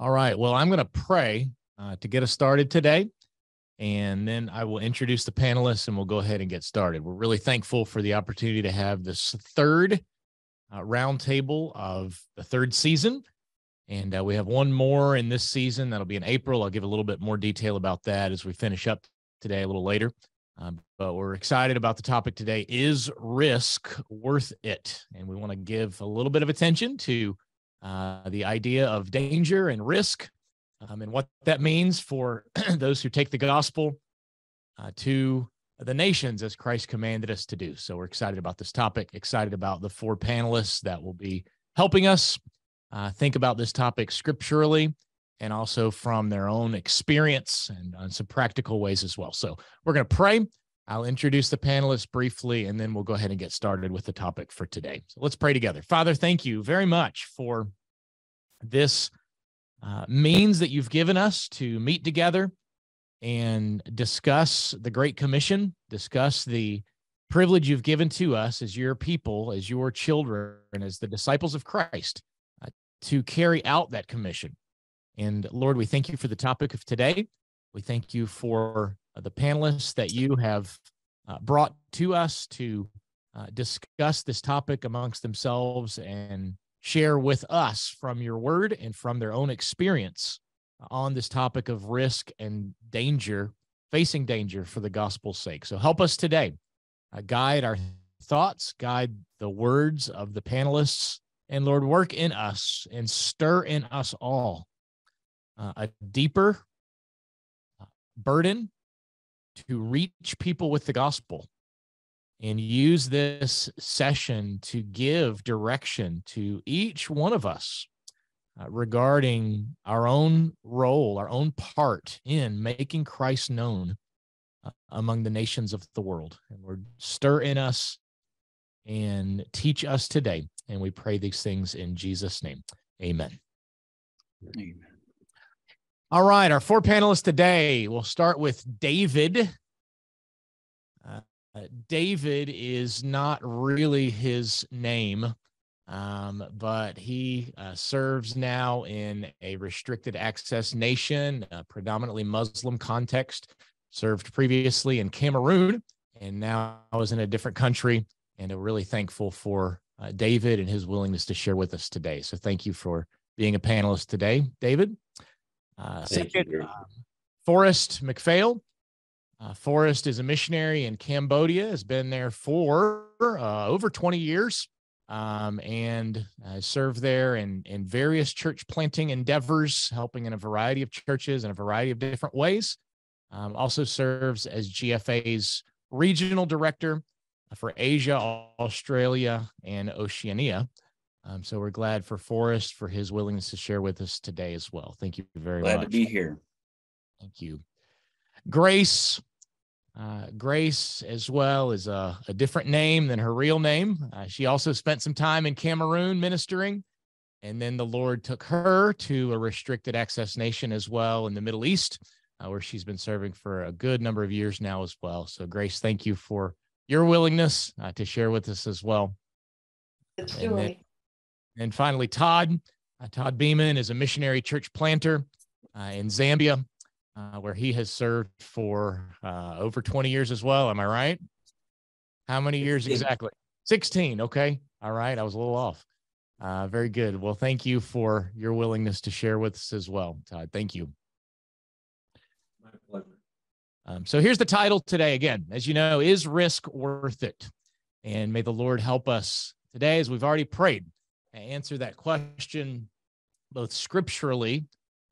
All right. Well, I'm going to pray uh, to get us started today. And then I will introduce the panelists and we'll go ahead and get started. We're really thankful for the opportunity to have this third uh, roundtable of the third season. And uh, we have one more in this season that'll be in April. I'll give a little bit more detail about that as we finish up today a little later. Um, but we're excited about the topic today. Is risk worth it? And we want to give a little bit of attention to uh, the idea of danger and risk, um, and what that means for those who take the gospel uh, to the nations as Christ commanded us to do. So we're excited about this topic, excited about the four panelists that will be helping us uh, think about this topic scripturally and also from their own experience and on some practical ways as well. So we're going to pray. I'll introduce the panelists briefly, and then we'll go ahead and get started with the topic for today. So let's pray together. Father, thank you very much for this uh, means that you've given us to meet together and discuss the Great Commission, discuss the privilege you've given to us as your people, as your children, and as the disciples of Christ, uh, to carry out that commission. And Lord, we thank you for the topic of today. We thank you for the panelists that you have uh, brought to us to uh, discuss this topic amongst themselves and share with us from your word and from their own experience on this topic of risk and danger, facing danger for the gospel's sake. So help us today. Uh, guide our thoughts, guide the words of the panelists, and Lord, work in us and stir in us all uh, a deeper uh, burden to reach people with the gospel and use this session to give direction to each one of us uh, regarding our own role, our own part in making Christ known uh, among the nations of the world. And Lord, stir in us and teach us today. And we pray these things in Jesus' name. Amen. Amen. All right, our four panelists today. We'll start with David. Uh, David is not really his name, um, but he uh, serves now in a restricted access nation, a predominantly Muslim context. Served previously in Cameroon and now is in a different country. And we're really thankful for uh, David and his willingness to share with us today. So thank you for being a panelist today, David. Uh, second, uh, Forrest McPhail. Uh, Forrest is a missionary in Cambodia, has been there for uh, over 20 years um, and uh, served there in, in various church planting endeavors, helping in a variety of churches in a variety of different ways. Um, also serves as GFA's regional director for Asia, Australia, and Oceania. Um, so we're glad for Forrest for his willingness to share with us today as well. Thank you very glad much. Glad to be here. Thank you. Grace. Uh, Grace, as well, is a, a, different name than her real name. Uh, she also spent some time in Cameroon ministering. And then the Lord took her to a restricted access nation as well in the Middle East, uh, where she's been serving for a good number of years now as well. So, Grace, thank you for your willingness uh, to share with us as well. It's joy. And finally, Todd. Uh, Todd Beaman is a missionary church planter uh, in Zambia, uh, where he has served for uh, over 20 years as well. Am I right? How many years exactly? 16. Okay. All right. I was a little off. Uh, very good. Well, thank you for your willingness to share with us as well, Todd. Thank you. My pleasure. Um, so here's the title today again. As you know, is risk worth it? And may the Lord help us today as we've already prayed answer that question both scripturally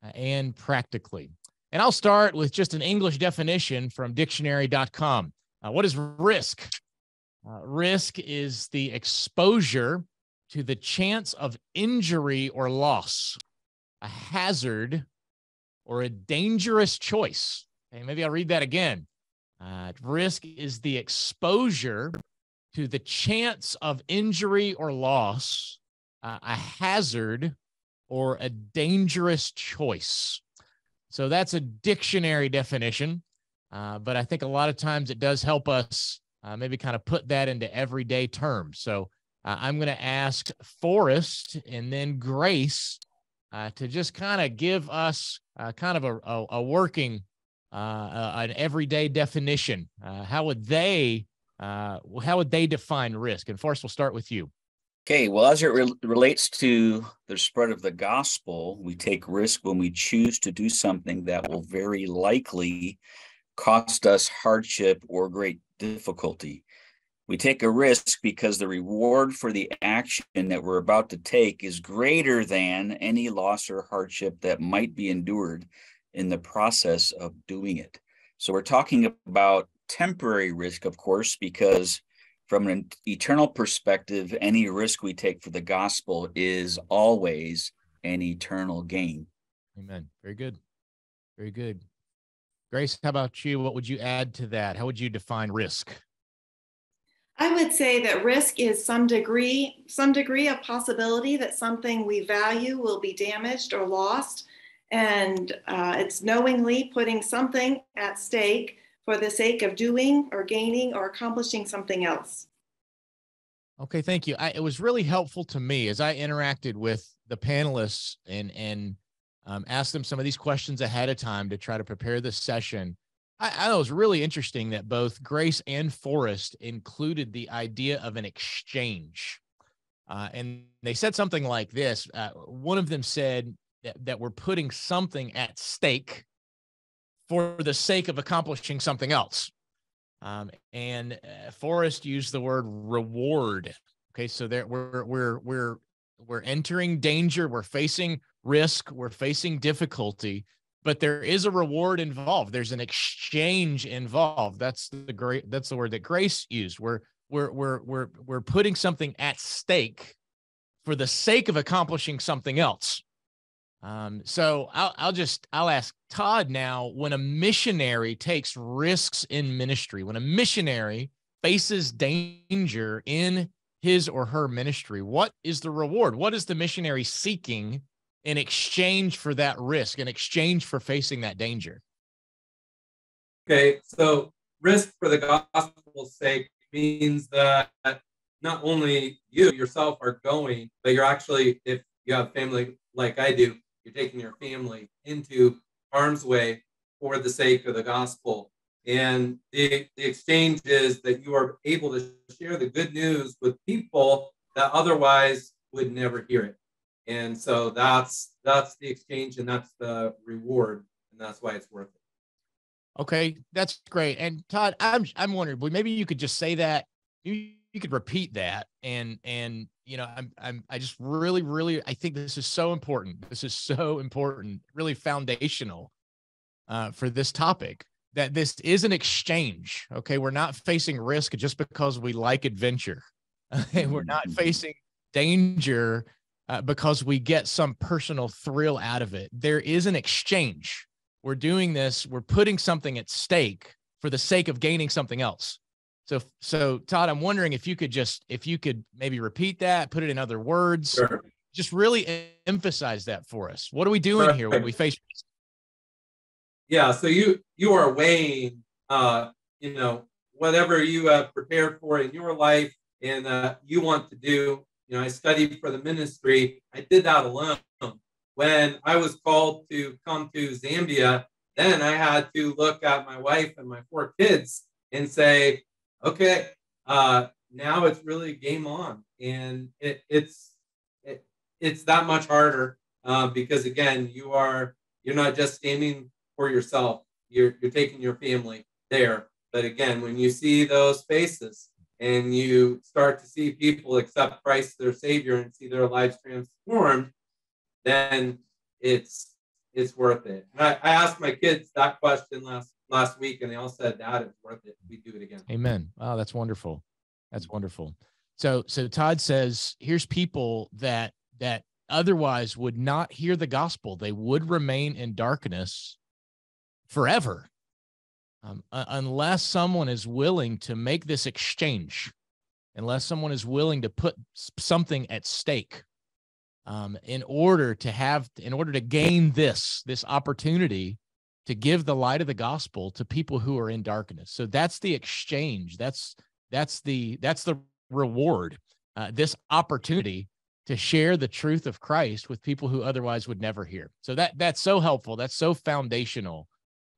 uh, and practically. And I'll start with just an English definition from dictionary.com. Uh, what is risk? Uh, risk is the exposure to the chance of injury or loss, a hazard, or a dangerous choice. Okay, maybe I'll read that again. Uh, risk is the exposure to the chance of injury or loss, uh, a hazard or a dangerous choice. So that's a dictionary definition. Uh, but I think a lot of times it does help us uh, maybe kind of put that into everyday terms. So uh, I'm going to ask Forrest and then Grace uh, to just kind of give us uh, kind of a, a, a working, an everyday definition. How would they, how would they define risk? And Forrest, we'll start with you. Okay, well, as it re- relates to the spread of the gospel, we take risk when we choose to do something that will very likely cost us hardship or great difficulty. We take a risk because the reward for the action that we're about to take is greater than any loss or hardship that might be endured in the process of doing it. So we're talking about temporary risk, of course, because from an eternal perspective, any risk we take for the gospel is always an eternal gain. Amen. Very good. Very good. Grace, how about you? What would you add to that? How would you define risk? I would say that risk is some degree, some degree of possibility that something we value will be damaged or lost. And uh, it's knowingly putting something at stake for the sake of doing or gaining or accomplishing something else. Okay, thank you. I, it was really helpful to me as I interacted with the panelists and and um, asked them some of these questions ahead of time to try to prepare this session. I, I it was really interesting that both Grace and Forrest included the idea of an exchange. Uh, and they said something like this. Uh, one of them said that, that we're putting something at stake for the sake of accomplishing something else. Um, and uh, Forrest used the word reward. Okay, so there we're we're we're we're entering danger, we're facing risk, we're facing difficulty, but there is a reward involved there's an exchange involved that's the great that's the word that grace used we're we're we're we're we're putting something at stake for the sake of accomplishing something else um, so I'll, I'll just i'll ask todd now when a missionary takes risks in ministry when a missionary faces danger in his or her ministry what is the reward what is the missionary seeking in exchange for that risk, in exchange for facing that danger? Okay, so risk for the gospel's sake means that not only you yourself are going, but you're actually, if you have family like I do, you're taking your family into harm's way for the sake of the gospel. And the, the exchange is that you are able to share the good news with people that otherwise would never hear it. And so that's that's the exchange and that's the reward and that's why it's worth it. Okay that's great. And todd i'm i'm wondering maybe you could just say that. You you could repeat that and and you know i'm i'm i just really really i think this is so important this is so important really foundational uh, for this topic that this is an exchange okay we're not facing risk just because we like adventure okay we're not mm-hmm. facing danger uh, because we get some personal thrill out of it. There is an exchange. We're doing this, we're putting something at stake for the sake of gaining something else. So, so Todd, I'm wondering if you could just, if you could maybe repeat that, put it in other words, sure. just really emphasize that for us. What are we doing here when we face? Yeah. So you, you are weighing, uh, you know, whatever you have prepared for in your life and uh, you want to do you know, I studied for the ministry. I did that alone. When I was called to come to Zambia, then I had to look at my wife and my four kids and say, okay, uh, now it's really game on. And it, it's it, it's that much harder uh, because again, you are you're not just standing for yourself. You're you're taking your family there. But again, when you see those faces, and you start to see people accept Christ their Savior and see their lives transformed, then it's it's worth it. And I, I asked my kids that question last last week, and they all said, "Dad, it's worth it. We do it again." Amen. Wow, that's wonderful. That's wonderful. So so Todd says, here's people that that otherwise would not hear the gospel. They would remain in darkness forever um, uh, unless someone is willing to make this exchange, unless someone is willing to put something at stake um, in order to have, in order to gain this, this opportunity to give the light of the gospel to people who are in darkness. So that's the exchange. That's that's the that's the reward. Uh, this opportunity to share the truth of Christ with people who otherwise would never hear. So that that's so helpful. That's so foundational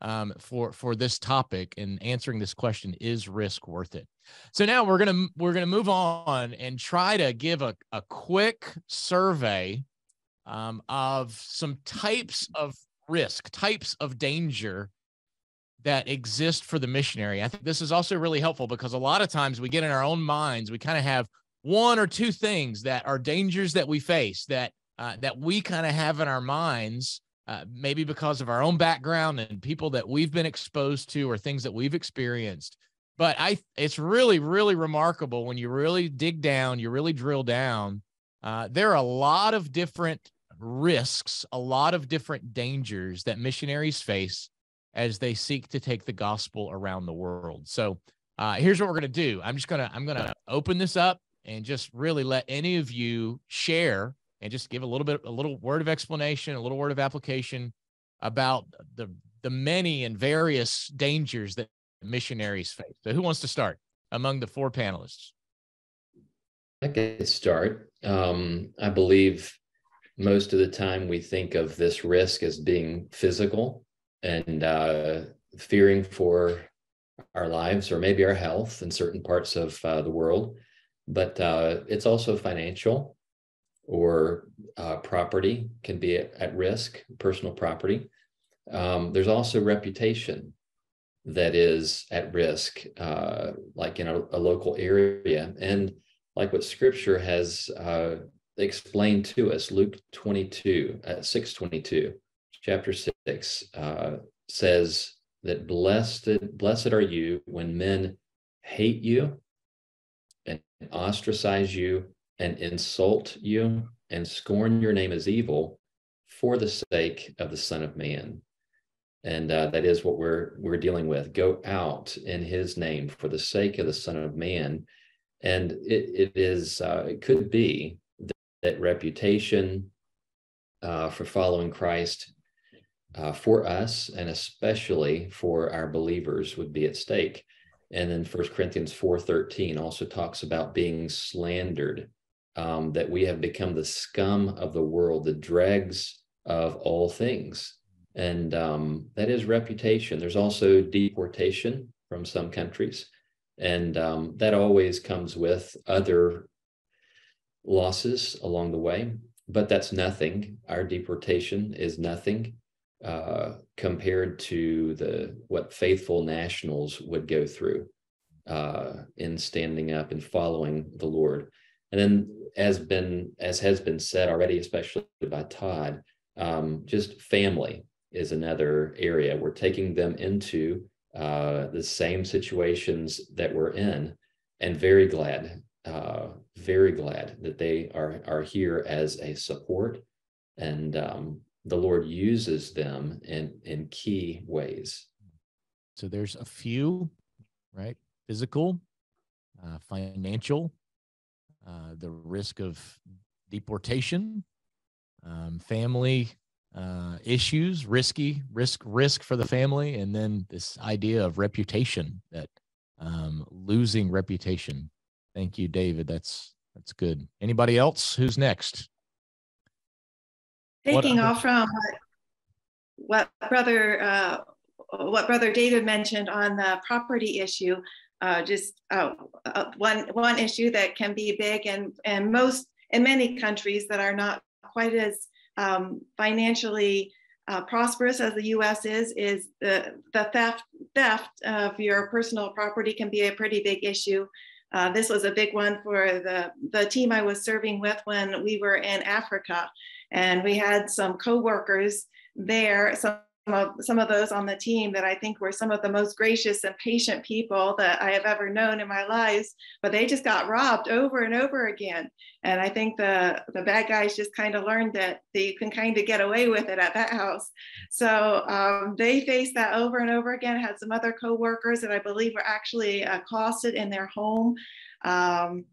um, for for this topic and answering this question: Is risk worth it? So now we're gonna we're gonna move on and try to give a a quick survey um, of some types of risk, types of danger that exist for the missionary. I think this is also really helpful because a lot of times we get in our own minds, we kind of have one or two things that are dangers that we face that uh, that we kind of have in our minds, uh, maybe because of our own background and people that we've been exposed to or things that we've experienced. But I, it's really, really remarkable when you really dig down, you really drill down. Uh, there are a lot of different risks, a lot of different dangers that missionaries face as they seek to take the gospel around the world. So uh, here's what we're gonna do. I'm just gonna I'm gonna open this up and just really let any of you share and just give a little bit a little word of explanation, a little word of application about the the many and various dangers that missionaries face. So who wants to start among the four panelists? I can start. Um, I believe most of the time we think of this risk as being physical and uh, fearing for our lives or maybe our health in certain parts of uh, the world. But uh, it's also financial or uh, property can be at, at risk, personal property. Um, there's also reputation that is at risk, uh, like in a, a, local area. And like what scripture has uh, explained to us, Luke 22, uh, 622, chapter 6, uh, says that blessed, blessed are you when men hate you and ostracize you and insult you and scorn your name as evil for the sake of the Son of Man. And uh, that is what we're we're dealing with. Go out in His name for the sake of the Son of Man, and it it is uh, it could be that, reputation uh, for following Christ uh, for us and especially for our believers would be at stake. And then First Corinthians 4:13 also talks about being slandered, um, that we have become the scum of the world, the dregs of all things. And um, that is reputation. There's also deportation from some countries. And um, that always comes with other losses along the way, but that's nothing. Our deportation is nothing uh, compared to the what faithful nationals would go through uh, in standing up and following the Lord. And then, as been as has been said already, especially by Todd, um, just family is another area. We're taking them into uh, the same situations that we're in, and very glad, uh, very glad that they are are here as a support and um, the Lord uses them in in key ways. So there's a few, right? Physical, uh, financial, uh, the risk of deportation, um, family uh, issues, risky risk risk for the family, and then this idea of reputation that um, losing reputation. Thank you, David. That's that's good. Anybody else? Who's next? Taking what, off from what, what brother uh, what brother David mentioned on the property issue, uh, just uh, uh, one one issue that can be big and and most in many countries that are not quite as um, financially uh, prosperous as the U.S. is, is the the theft theft of your personal property can be a pretty big issue. Uh, this was a big one for the the team I was serving with when we were in Africa. And we had some coworkers there, some some of those on the team that I think were some of the most gracious and patient people that I have ever known in my lives, but they just got robbed over and over again. And I think the, the bad guys just kind of learned that, that you can kind of get away with it at that house. So um, they faced that over and over again. Had some other coworkers that I believe were actually accosted in their home. Um,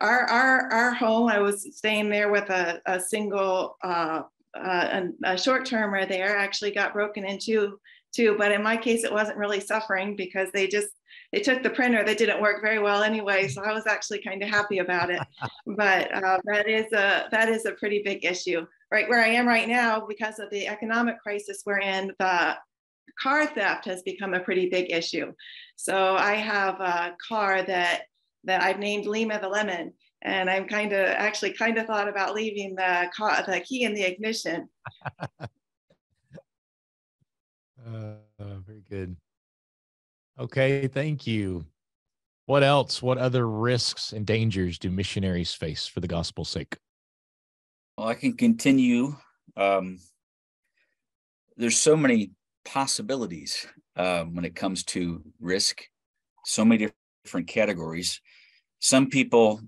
our our our home i was staying there with a, a single uh, uh, a, a short termer there actually got broken into too but in my case it wasn't really suffering because they just they took the printer that didn't work very well anyway. So I was actually kind of happy about it. but uh, that is a that is a pretty big issue. Right where I am right now, because of the economic crisis we're in, the car theft has become a pretty big issue. So I have a car that that I've named Lima the Lemon, and I'm kind of actually kind of thought about leaving the car, the key in the ignition. uh, very good. Okay, thank you. What else? What other risks and dangers do missionaries face for the gospel's sake? Well, I can continue. Um, there's so many possibilities um, when it comes to risk, so many different categories. Some people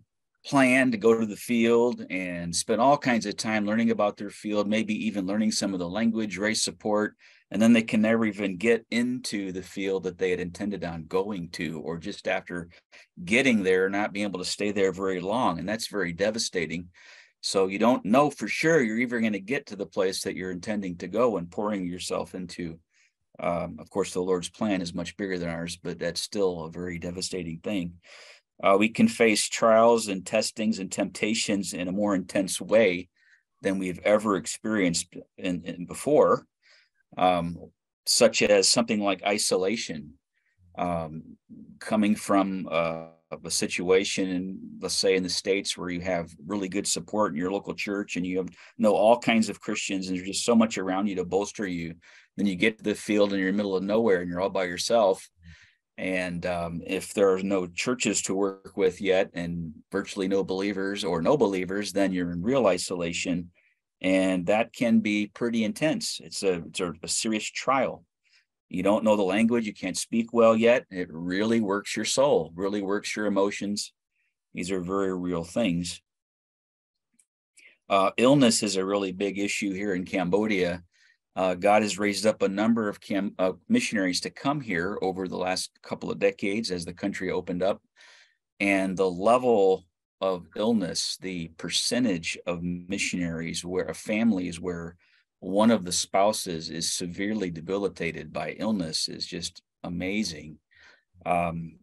plan to go to the field and spend all kinds of time learning about their field, maybe even learning some of the language, race support, and then they can never even get into the field that they had intended on going to, or just after getting there, not being able to stay there very long. And that's very devastating. So you don't know for sure you're even going to get to the place that you're intending to go and pouring yourself into. Um, of course, the Lord's plan is much bigger than ours, but that's still a very devastating thing. Uh, we can face trials and testings and temptations in a more intense way than we've ever experienced in, in before, um, such as something like isolation, um, coming from uh, a situation, in, let's say in the states where you have really good support in your local church and you have, know all kinds of Christians and there's just so much around you to bolster you. Then you get to the field and you're in the middle of nowhere and you're all by yourself and um, if there are no churches to work with yet and virtually no believers or no believers, then you're in real isolation. And that can be pretty intense. It's a, it's a, a serious trial. You don't know the language, you can't speak well yet. It really works your soul, really works your emotions. These are very real things. Uh, illness is a really big issue here in Cambodia uh, God has raised up a number of cam- uh, missionaries to come here over the last couple of decades as the country opened up. And the level of illness, the percentage of missionaries where a families where one of the spouses is severely debilitated by illness is just amazing. Um,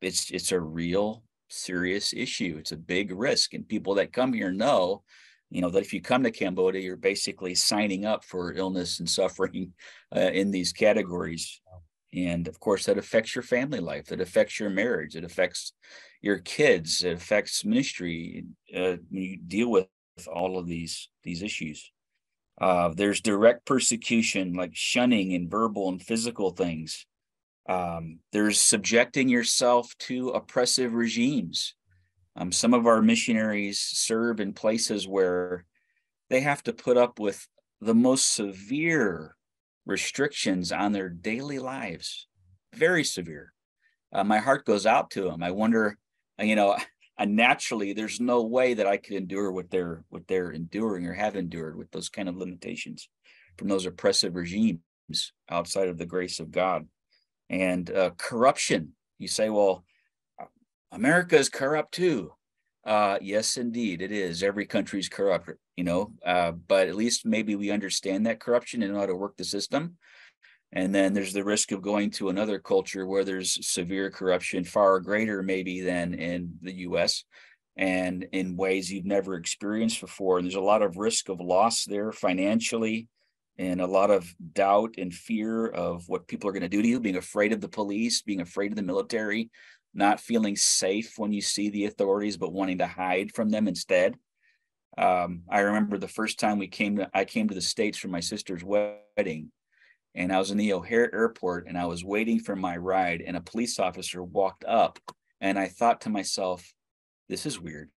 it's it's a real serious issue. It's a big risk, and people that come here know you know that if you come to cambodia you're basically signing up for illness and suffering uh, in these categories. And of course that affects your family life that affects your marriage it affects your kids it affects ministry uh, when you deal with all of these these issues. Uh, there's direct persecution like shunning and verbal and physical things. Um, there's subjecting yourself to oppressive regimes um, some of our missionaries serve in places where they have to put up with the most severe restrictions on their daily lives, very severe. Uh, my heart goes out to them. I wonder, you know, naturally, there's no way that I could endure what they're what they're enduring or have endured with those kind of limitations from those oppressive regimes outside of the grace of God and uh, corruption. You say, well, America is corrupt too. Uh, yes, indeed, it is. Every country is corrupt, you know, uh, but at least maybe we understand that corruption and how to work the system. And then there's the risk of going to another culture where there's severe corruption, far greater maybe than in the US and in ways you've never experienced before. And there's a lot of risk of loss there financially and a lot of doubt and fear of what people are going to do to you, being afraid of the police, being afraid of the military, not feeling safe when you see the authorities, but wanting to hide from them instead. Um, I remember the first time we came to, I came to the States for my sister's wedding and I was in the O'Hare airport and I was waiting for my ride and a police officer walked up and I thought to myself, this is weird.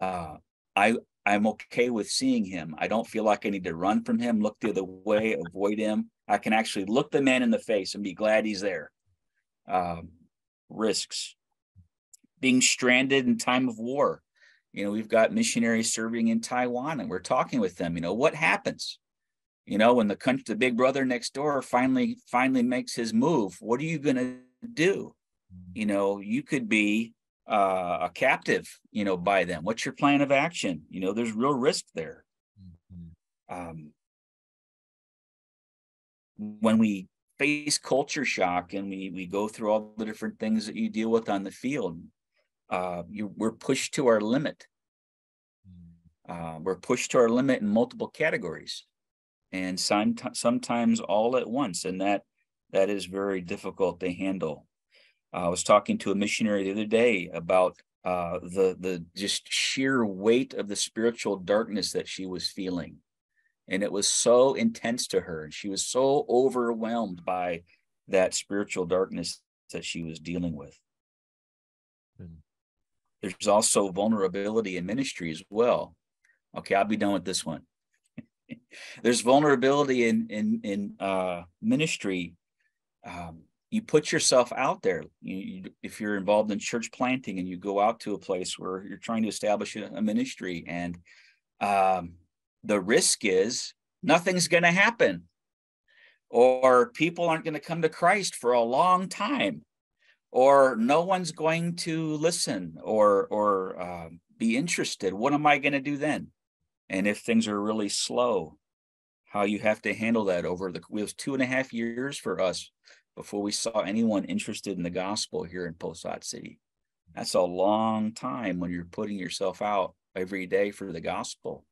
Uh, I, I'm okay with seeing him. I don't feel like I need to run from him, look the other way, avoid him. I can actually look the man in the face and be glad he's there. Um, risks. Being stranded in time of war. You know, we've got missionaries serving in Taiwan and we're talking with them. You know, what happens? You know, when the country, the big brother next door finally finally makes his move, what are you going to do? You know, you could be uh, a captive, you know, by them. What's your plan of action? You know, there's real risk there. Mm-hmm. Um, when we face culture shock and we we go through all the different things that you deal with on the field. Uh, you, we're pushed to our limit. Mm. uh, we're pushed to our limit in multiple categories and some, sometimes all at once and that that is very difficult to handle. Uh, i was talking to a missionary the other day about uh, the the just sheer weight of the spiritual darkness that she was feeling and it was so intense to her and she was so overwhelmed by that spiritual darkness that she was dealing with. Mm. there's also vulnerability in ministry as well. Okay i'll be done with this one. There's vulnerability in in in uh, ministry. Um, you put yourself out there. You, you, if you're involved in church planting and you go out to a place where you're trying to establish a, a ministry and um, the risk is nothing's going to happen or people aren't going to come to Christ for a long time or no one's going to listen or or uh, be interested. What am i going to do then? And if things are really slow how you have to handle that over the it was two and a half years for us before we saw anyone interested in the gospel here in Pursat City. That's a long time when you're putting yourself out every day for the gospel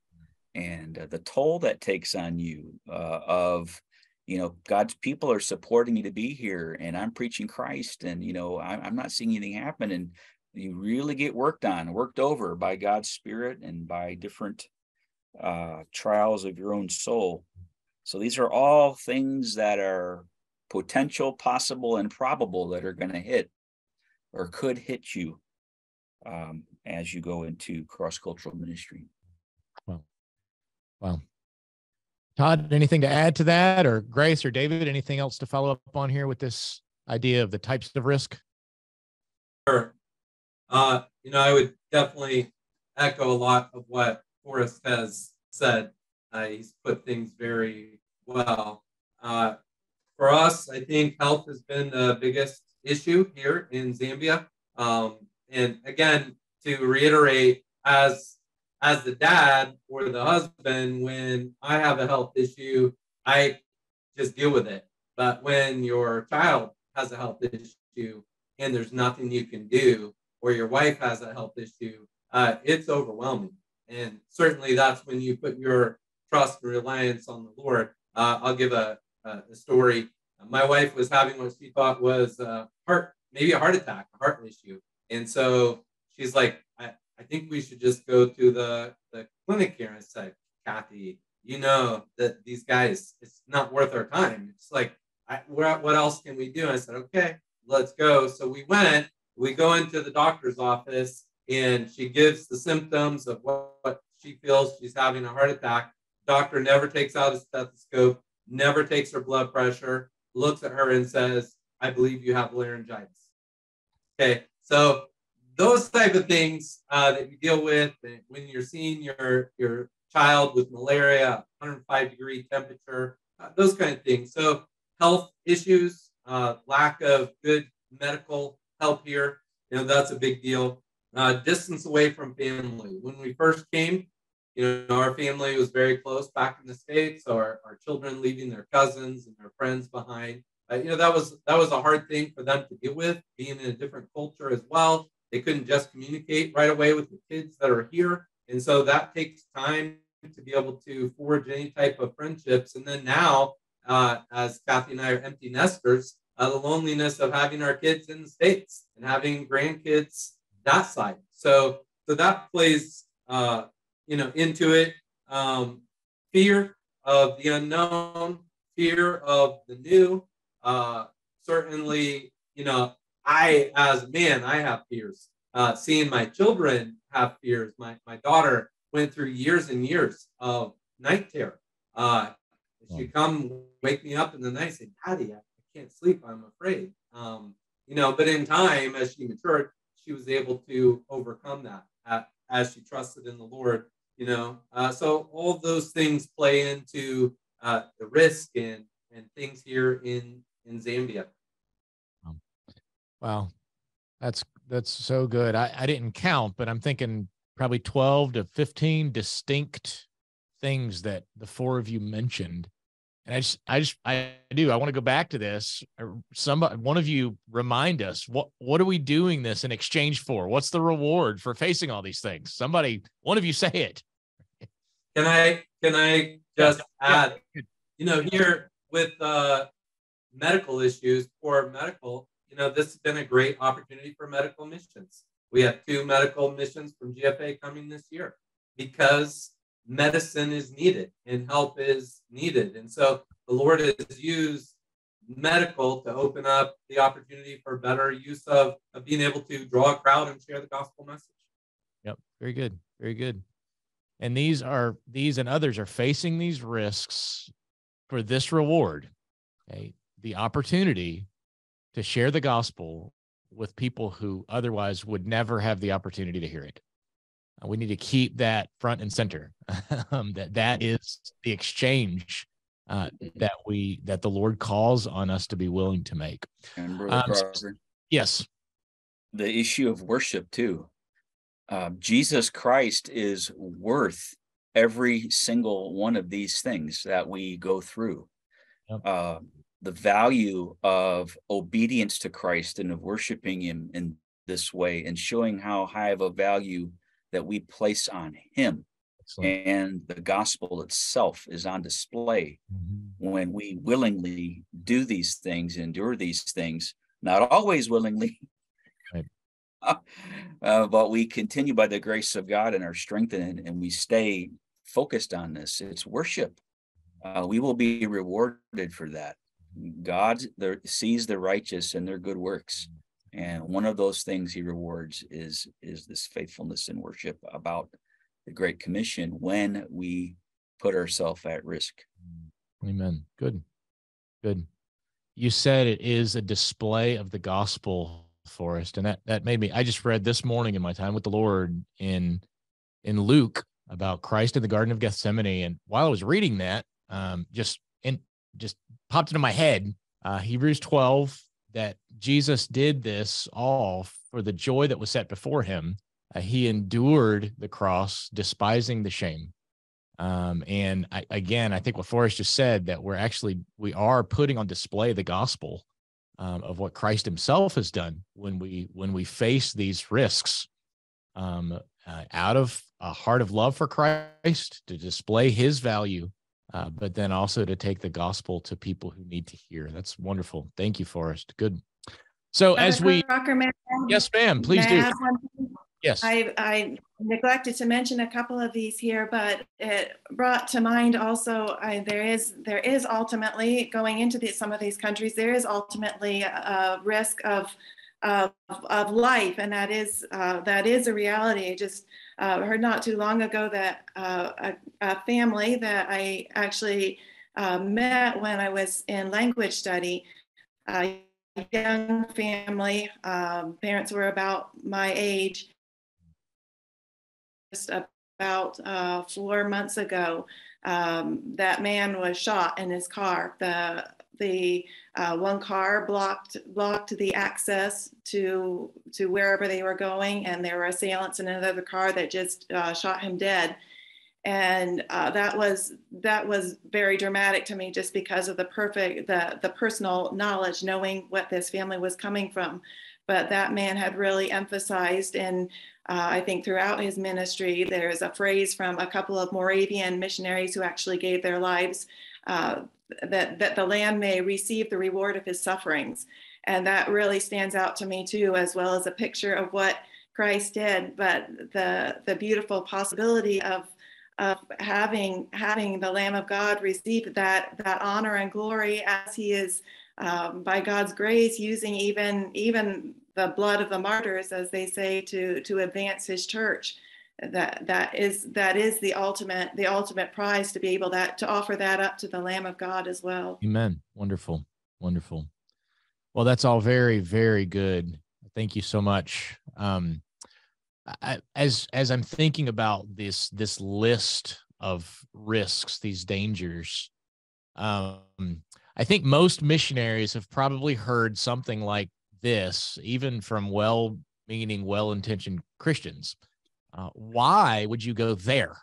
and uh, the toll that takes on you uh, of you know god's people are supporting you to be here and i'm preaching christ and you know I, i'm not seeing anything happen and you really get worked on worked over by god's spirit and by different uh, trials of your own soul. So these are all things that are potential possible and probable that are going to hit or could hit you um, as you go into cross-cultural ministry Wow. Todd, anything to add to that, or Grace or David, anything else to follow up on here with this idea of the types of risk? Sure. Uh, you know, I would definitely echo a lot of what Forrest has said. Uh, he's put things very well. Uh, for us, I think health has been the biggest issue here in Zambia. Um, and again, to reiterate, as as the dad or the husband, when I have a health issue, I just deal with it. But when your child has a health issue and there's nothing you can do, or your wife has a health issue, uh, it's overwhelming. And certainly that's when you put your trust and reliance on the Lord. Uh, I'll give a, a, story. My wife was having what she thought was a heart, maybe a heart attack, a heart issue. And so she's like, I think we should just go to the, the clinic here and say, Kathy, you know that these guys, it's not worth our time. It's like, I, what else can we do? And I said, okay, let's go. So we went, we go into the doctor's office and she gives the symptoms of what, what she feels she's having a heart attack. Doctor never takes out a stethoscope, never takes her blood pressure, looks at her and says, I believe you have laryngitis. Okay, so those type of things uh, that you deal with when you're seeing your your child with malaria, 105 degree temperature, uh, those kind of things. So health issues, uh, lack of good medical help here, you know, that's a big deal. Uh, distance away from family. When we first came, you know, our family was very close back in the states. So our, our children leaving their cousins and their friends behind. Uh, you know, that was that was a hard thing for them to deal with, being in a different culture as well they couldn't just communicate right away with the kids that are here. And so that takes time to be able to forge any type of friendships. And then now, uh, as Kathy and I are empty nesters, uh, the loneliness of having our kids in the States and having grandkids that side. So, so that plays, uh, you know, into it. Um, fear of the unknown, fear of the new. Uh, certainly, you know, I, as a man, I have fears. Uh, seeing my children have fears. My, my daughter went through years and years of night terror. Uh, she'd come wake me up in the night, and say, Daddy, I, can't sleep. I'm afraid. Um, you know, but in time, as she matured, she was able to overcome that uh, as she trusted in the Lord. You know, uh, so all those things play into uh, the risk and and things here in in Zambia. Wow. That's that's so good. I, I didn't count, but I'm thinking probably 12 to 15 distinct things that the four of you mentioned. and I just, I just, I do. I want to go back to this. Somebody, one of you, remind us what what are we doing this in exchange for? What's the reward for facing all these things? Somebody, one of you, say it. Can I can I just add? You know, here with uh, medical issues or medical, you know, this has been a great opportunity for medical missions. We have two medical missions from GFA coming this year because medicine is needed and help is needed. And so the Lord has used medical to open up the opportunity for better use of, of being able to draw a crowd and share the gospel message. Yep. Very good. Very good. And these are these and others are facing these risks for this reward. Okay. The opportunity to share the gospel with people who otherwise would never have the opportunity to hear it. Uh, we need to keep that front and center. um, that that is the exchange uh, mm-hmm. that we that the Lord calls on us to be willing to make. And Brother um, yes, the issue of worship too. Uh, Jesus Christ is worth every single one of these things that we go through. Yep. Uh, the value of obedience to Christ and of worshiping Him in this way and showing how high of a value that we place on him. Excellent. And the gospel itself is on display mm-hmm. when we willingly do these things, endure these things, not always willingly, right. uh, but we continue by the grace of God and are strengthened and we stay focused on this. It's worship. Uh, we will be rewarded for that. God sees the righteous and their good works. And one of those things he rewards is is this faithfulness in worship about the great commission when we put ourselves at risk. Amen. Good. Good. You said it is a display of the gospel Forrest, and that that made me i just read this morning in my time with the lord in in luke about christ in the garden of gethsemane. And while i was reading that um just and just popped into my head uh hebrews 12 that Jesus did this all for the joy that was set before him. Uh, he endured the cross, despising the shame. Um, and I, again, I think what Forrest just said that we're actually we are putting on display the gospel um, of what Christ Himself has done when we when we face these risks um, uh, out of a heart of love for Christ to display His value uh, but then also to take the gospel to people who need to hear. That's wonderful. Thank you, Forrest. Good. So as we, yes, ma'am, please do. Yes. I, I neglected to mention a couple of these here, but it brought to mind also I, there is there is ultimately going into the, some of these countries there is ultimately a, risk of, of of life, and that is uh, that is a reality. Just uh, heard not too long ago that uh, a, a, family that I actually uh, met when I was in language study, a young family, um, parents were about my age, just about uh, four months ago, um, that man was shot in his car. The the uh, one car blocked blocked the access to to wherever they were going, and there were assailants in another car that just uh, shot him dead. And uh, that was that was very dramatic to me, just because of the perfect the the personal knowledge, knowing what this family was coming from. But that man had really emphasized, and uh, I think throughout his ministry, there's a phrase from a couple of Moravian missionaries who actually gave their lives uh, that, that the lamb may receive the reward of his sufferings. And that really stands out to me too, as well as a picture of what Christ did, but the, the beautiful possibility of, of having, having the Lamb of God receive that, that honor and glory as he is um, by God's grace using even, even the blood of the martyrs, as they say, to, to advance his church that that is that is the ultimate the ultimate prize to be able that to offer that up to the lamb of god as well. Amen. Wonderful. Wonderful. Well that's all very very good. Thank you so much. Um I, as as i'm thinking about this this list of risks these dangers um i think most missionaries have probably heard something like this even from well meaning well intentioned christians uh, why would you go there?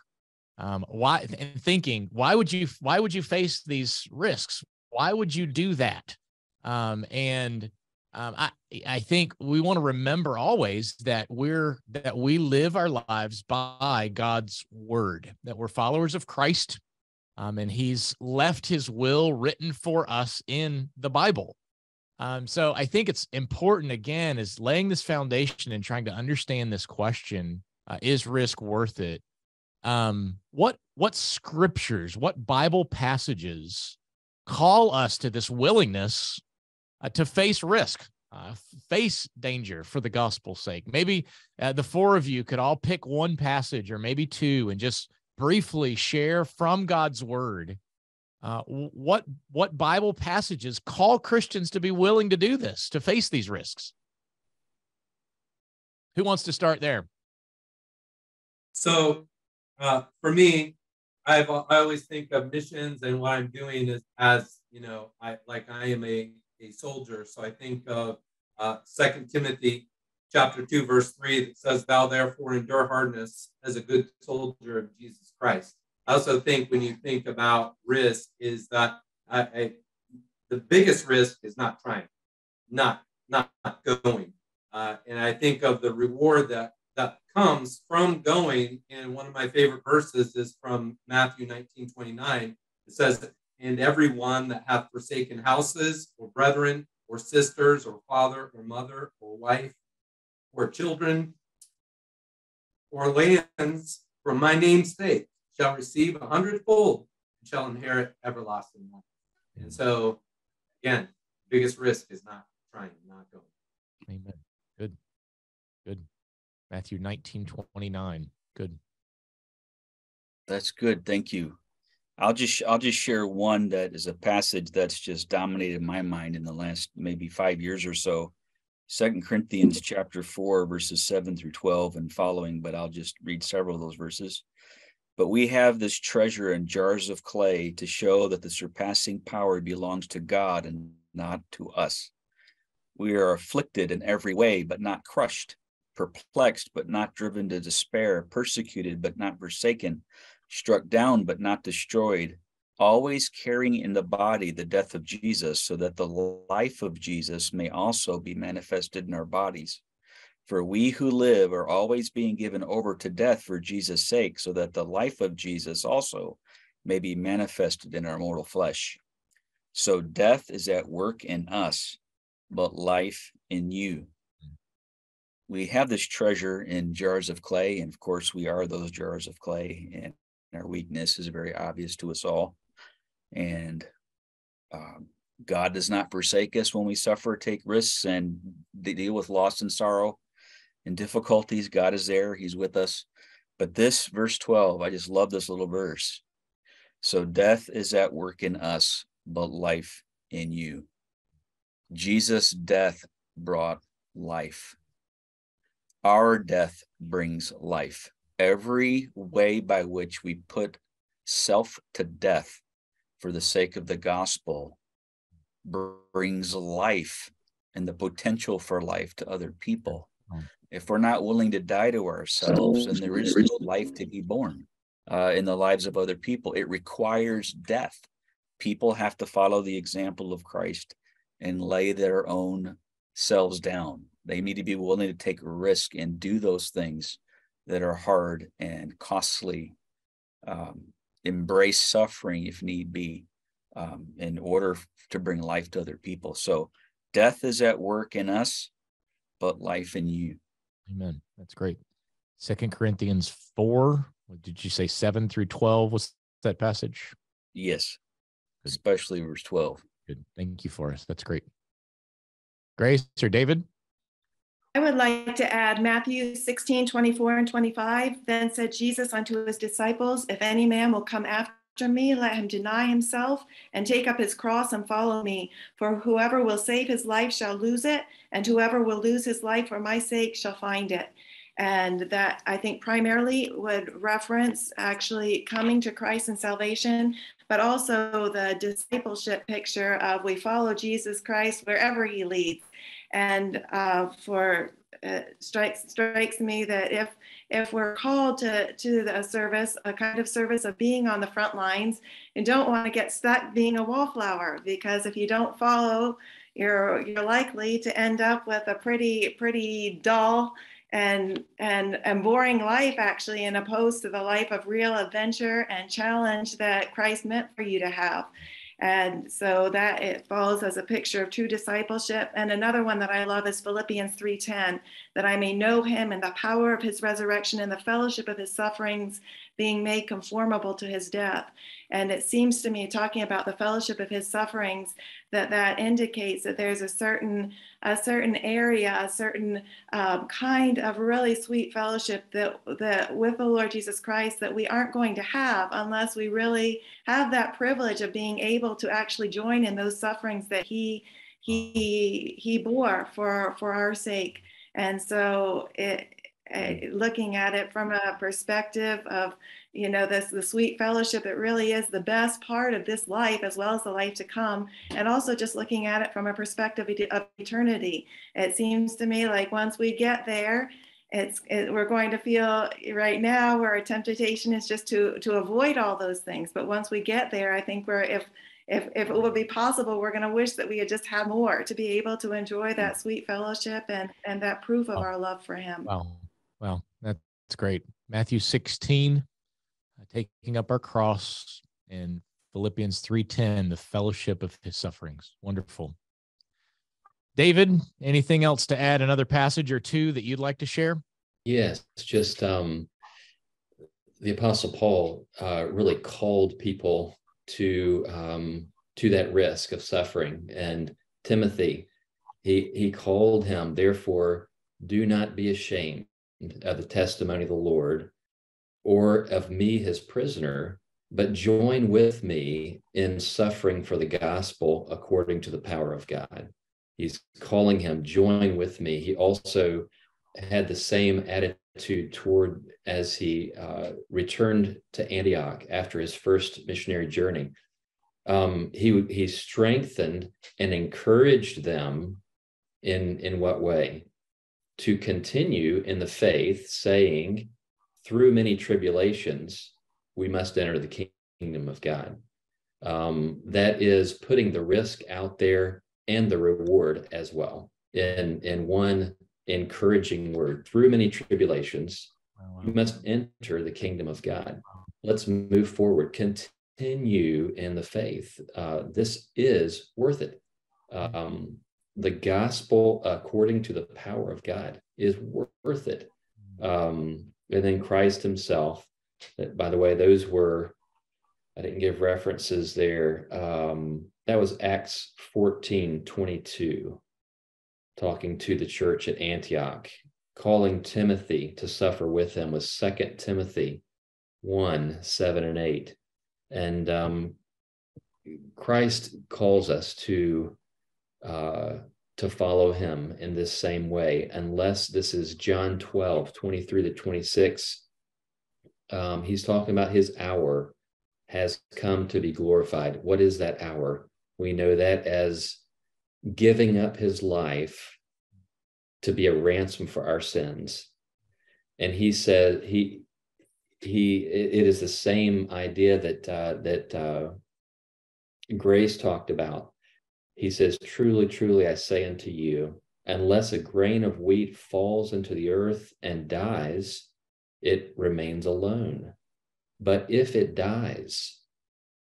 um, why and thinking why would you why would you face these risks why would you do that um, and um, I, I think we want to remember always that we're that we live our lives by God's word, that we're followers of Christ, um, and He's left His will written for us in the Bible. Um, so I think it's important again is laying this foundation and trying to understand this question: uh, Is risk worth it? Um, what what scriptures, what Bible passages call us to this willingness uh, to face risk, uh, face danger for the gospel's sake. Maybe uh, the four of you could all pick one passage or maybe two and just briefly share from God's word uh, what what Bible passages call Christians to be willing to do this, to face these risks. Who wants to start there? So, uh, for me, I've I always think of missions and what I'm doing is as you know, I like I am a a soldier. So I think of uh, Second Timothy chapter 2, verse 3 that says, Thou therefore endure hardness as a good soldier of Jesus Christ. I also think when you think about risk, is that I, I, the biggest risk is not trying, not not going. Uh, and I think of the reward that that comes from going. And one of my favorite verses is from Matthew 19, 29. It says, and every one that hath forsaken houses or brethren or sisters or father or mother or wife or children or lands for my name's sake shall receive a hundredfold and shall inherit everlasting life. And so, again, biggest risk is not trying, not going. Amen. Good. Good. Matthew 19, 29. Good. That's good. Thank you. I'll just I'll just share one that is a passage that's just dominated my mind in the last maybe five years or so. Second Corinthians chapter four, verses seven through twelve and following, but I'll just read several of those verses. But we have this treasure in jars of clay to show that the surpassing power belongs to God and not to us. We are afflicted in every way, but not crushed, perplexed, but not driven to despair, persecuted, but not forsaken struck down but not destroyed, always carrying in the body the death of Jesus, so that the life of Jesus may also be manifested in our bodies. For we who live are always being given over to death for Jesus' sake, so that the life of Jesus also may be manifested in our mortal flesh. So death is at work in us, but life in you. We have this treasure in jars of clay, and of course, we are those jars of clay. And our weakness is very obvious to us all. And um, God does not forsake us when we suffer, take risks, and deal with loss and sorrow and difficulties. God is there, He's with us. But this verse 12, I just love this little verse. So death is at work in us, but life in you. Jesus' death brought life. Our death brings life every way by which we put self to death for the sake of the gospel brings life and the potential for life to other people. If we're not willing to die to ourselves, then there is no life to be born uh, in the lives of other people. It requires death. People have to follow the example of Christ and lay their own selves down. They need to be willing to take a risk and do those things that are hard and costly. Um, embrace suffering if need be um, in order to bring life to other people. So death is at work in us, but life in you. Amen. That's great. Second Corinthians 4, did you say 7 through 12 was that passage? Yes. Good. Especially verse 12. Good. Thank you Forrest. That's great. Grace or David? I would like to add Matthew 16, 24 and 25. Then said Jesus unto his disciples, If any man will come after me, let him deny himself and take up his cross and follow me. For whoever will save his life shall lose it, and whoever will lose his life for my sake shall find it. And that I think primarily would reference actually coming to Christ and salvation, but also the discipleship picture of we follow Jesus Christ wherever he leads. And uh, for uh, strikes strikes me that if if we're called to to the service, a kind of service of being on the front lines, and don't want to get stuck being a wallflower, because if you don't follow, you're you're likely to end up with a pretty pretty dull and and and boring life actually in opposed to the life of real adventure and challenge that Christ meant for you to have. And so that it follows as a picture of true discipleship. And another one that I love is Philippians 3:10, that I may know him and the power of his resurrection and the fellowship of his sufferings, being made conformable to his death. And it seems to me, talking about the fellowship of his sufferings, that that indicates that there's a certain a certain area, a certain um, kind of really sweet fellowship that that with the Lord Jesus Christ that we aren't going to have unless we really have that privilege of being able to actually join in those sufferings that he he he bore for for our sake. And so it, it Eh, looking at it from a perspective of you know this the sweet fellowship it really is the best part of this life as well as the life to come. And also just looking at it from a perspective of eternity. It seems to me like once we get there it's it, we're going to feel right now where our temptation is just to to avoid all those things. But once we get there i think we're if if, if it would be possible, we're going to wish that we had just had more to be able to enjoy that hmm. sweet fellowship and, and that proof of our love for Him. Wow. Wow. That's great. Matthew 16, taking up our cross and Philippians 3:10 the fellowship of his sufferings. Wonderful. David anything else to add? Another passage or two that you'd like to share? Yes just um the apostle Paul uh, really called people to um, to that risk of suffering. And Timothy he he called him therefore do not be ashamed of the testimony of the Lord or of me, his prisoner, but join with me in suffering for the gospel according to the power of God. He's calling him, join with me. He also had the same attitude toward as he uh, returned to Antioch after his first missionary journey. Um, he he strengthened and encouraged them in in what way to continue in the faith, saying, through many tribulations, we must enter the kingdom of God. Um, that is putting the risk out there and the reward as well in, in one encouraging word. Through many tribulations, we must enter the kingdom of God. Let's move forward, continue in the faith. Uh, this is worth it. Um, the gospel, according to the power of God, is worth it. Um, and then Christ himself. That, by the way, those were, I didn't give references there. Um, that was Acts 14 22, talking to the church at Antioch. Calling Timothy to suffer with him was Second Timothy 1 7 and 8. And um, Christ calls us to uh, to follow him in this same way, unless this is John 12, 23 to 26. Um, he's talking about his hour has come to be glorified. What is that hour? We know that as giving up his life to be a ransom for our sins. And he said he he it is the same idea that uh, that uh, Grace talked about he says, Truly, truly, I say unto you, unless a grain of wheat falls into the earth and dies, it remains alone. But if it dies,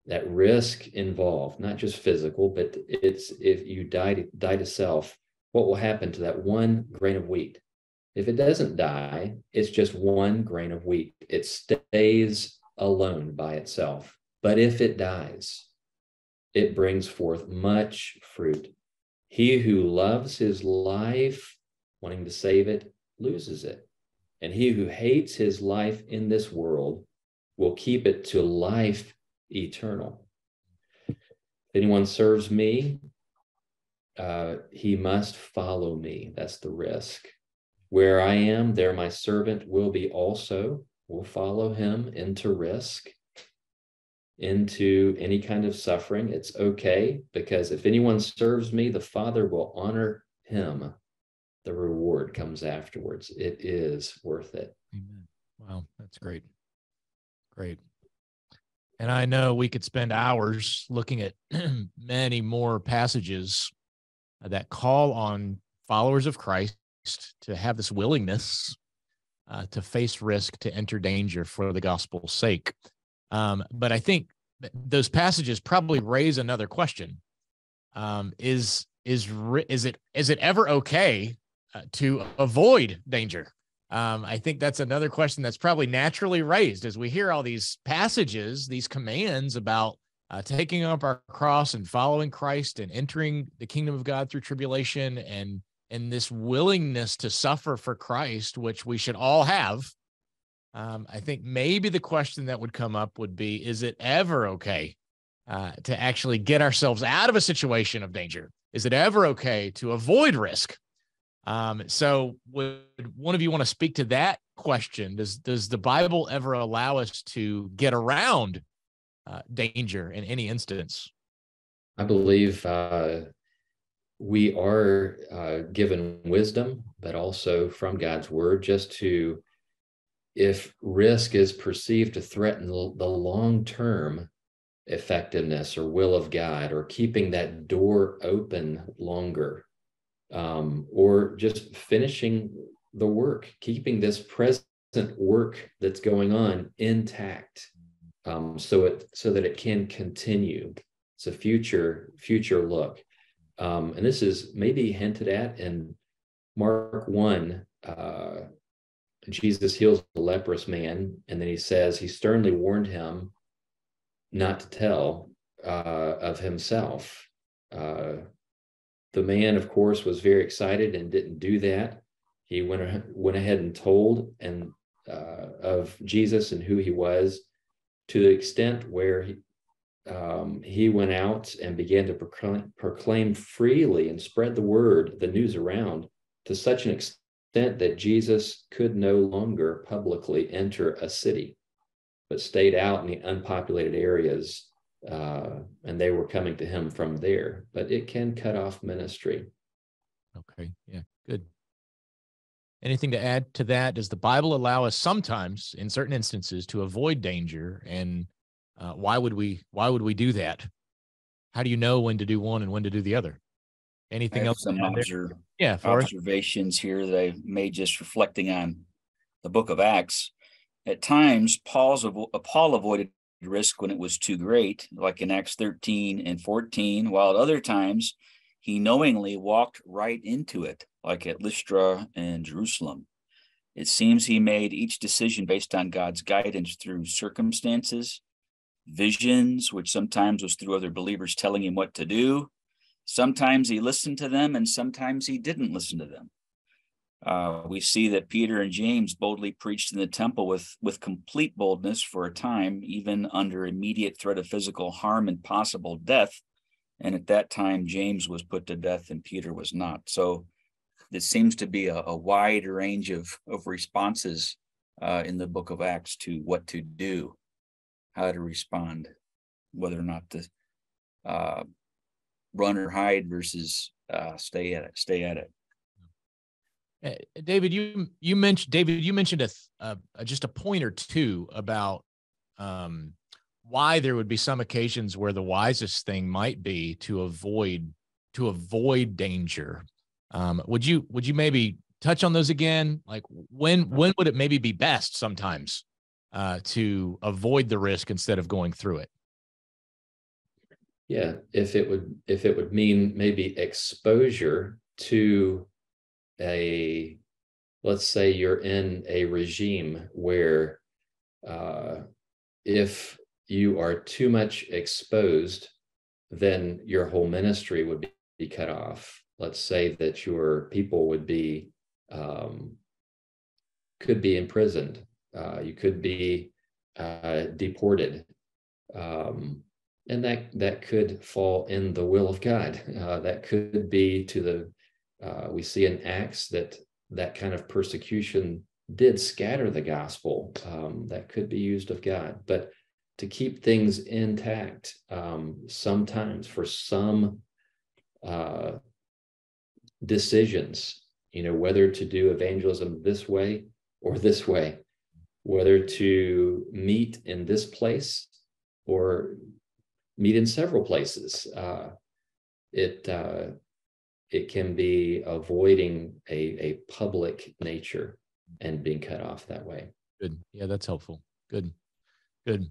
that risk involved, not just physical, but it's if you die to, die to self, what will happen to that one grain of wheat? If it doesn't die, it's just one grain of wheat. It stays alone by itself. But if it dies, it brings forth much fruit. He who loves his life, wanting to save it, loses it. And he who hates his life in this world will keep it to life eternal. If anyone serves me, uh, he must follow me. That's the risk. Where I am, there my servant will be also, will follow him into risk. Into any kind of suffering, it's okay because if anyone serves me, the Father will honor him. The reward comes afterwards. It is worth it. Amen. Wow, that's great. Great. And I know we could spend hours looking at many more passages that call on followers of Christ to have this willingness uh, to face risk, to enter danger for the gospel's sake. Um, but I think those passages probably raise another question: um, Is is is it is it ever okay uh, to avoid danger? Um, I think that's another question that's probably naturally raised as we hear all these passages, these commands about uh, taking up our cross and following Christ and entering the kingdom of God through tribulation and and this willingness to suffer for Christ, which we should all have. Um, I think maybe the question that would come up would be: Is it ever okay uh, to actually get ourselves out of a situation of danger? Is it ever okay to avoid risk? Um, so, would one of you want to speak to that question? Does does the Bible ever allow us to get around uh, danger in any instance? I believe uh, we are uh, given wisdom, but also from God's word, just to, if risk is perceived to threaten the long term effectiveness or will of God, or keeping that door open longer, um, or just finishing the work, keeping this present work that's going on intact, um, so it so that it can continue. It's a future future look, um, and this is maybe hinted at in Mark one. Uh, Jesus heals a leprous man, and then he says he sternly warned him not to tell uh, of himself. Uh, the man, of course, was very excited and didn't do that. He went went ahead and told and uh, of Jesus and who he was, to the extent where he um, he went out and began to proclaim, proclaim freely and spread the word, the news around, to such an extent that Jesus could no longer publicly enter a city, but stayed out in the unpopulated areas uh, and they were coming to him from there. But it can cut off ministry. Okay, yeah, good. Anything to add to that? Does the Bible allow us sometimes, in certain instances, to avoid danger? And uh, why would we? Why would we do that? How do you know when to do one and when to do the other? Anything else? Some obser- yeah, observations here that I made just reflecting on the Book of Acts. At times, Paul's Paul avoided risk when it was too great, like in Acts 13 and 14, while at other times he knowingly walked right into it, like at Lystra and Jerusalem. It seems he made each decision based on God's guidance through circumstances, visions, which sometimes was through other believers telling him what to do. Sometimes he listened to them, and sometimes he didn't listen to them. Uh, we see that Peter and James boldly preached in the temple with, with complete boldness for a time, even under immediate threat of physical harm and possible death. And at that time, James was put to death and Peter was not. So there seems to be a, a wide range of, of responses uh, in the book of Acts to what to do, how to respond, whether or not to uh, run or hide versus uh, stay at it, stay at it. Uh, David, you you mentioned David, you mentioned a, a, just a point or two about um, why there would be some occasions where the wisest thing might be to avoid to avoid danger. Um, would you would you maybe touch on those again? Like when when would it maybe be best sometimes uh, to avoid the risk instead of going through it? Yeah, if it would if it would mean maybe exposure to a let's say you're in a regime where uh, if you are too much exposed then your whole ministry would be, be cut off. Let's say that your people would be um, could be imprisoned uh, you could be uh, deported um, and that that could fall in the will of god uh, that could be to the uh, we see in Acts that that kind of persecution did scatter the gospel. Um, that could be used of God. But to keep things intact um, sometimes for some uh, decisions you know whether to do evangelism this way or this way whether to meet in this place or meet in several places. Uh, it uh, it can be avoiding a, a public nature and being cut off that way. Good. Yeah that's helpful. Good. Good.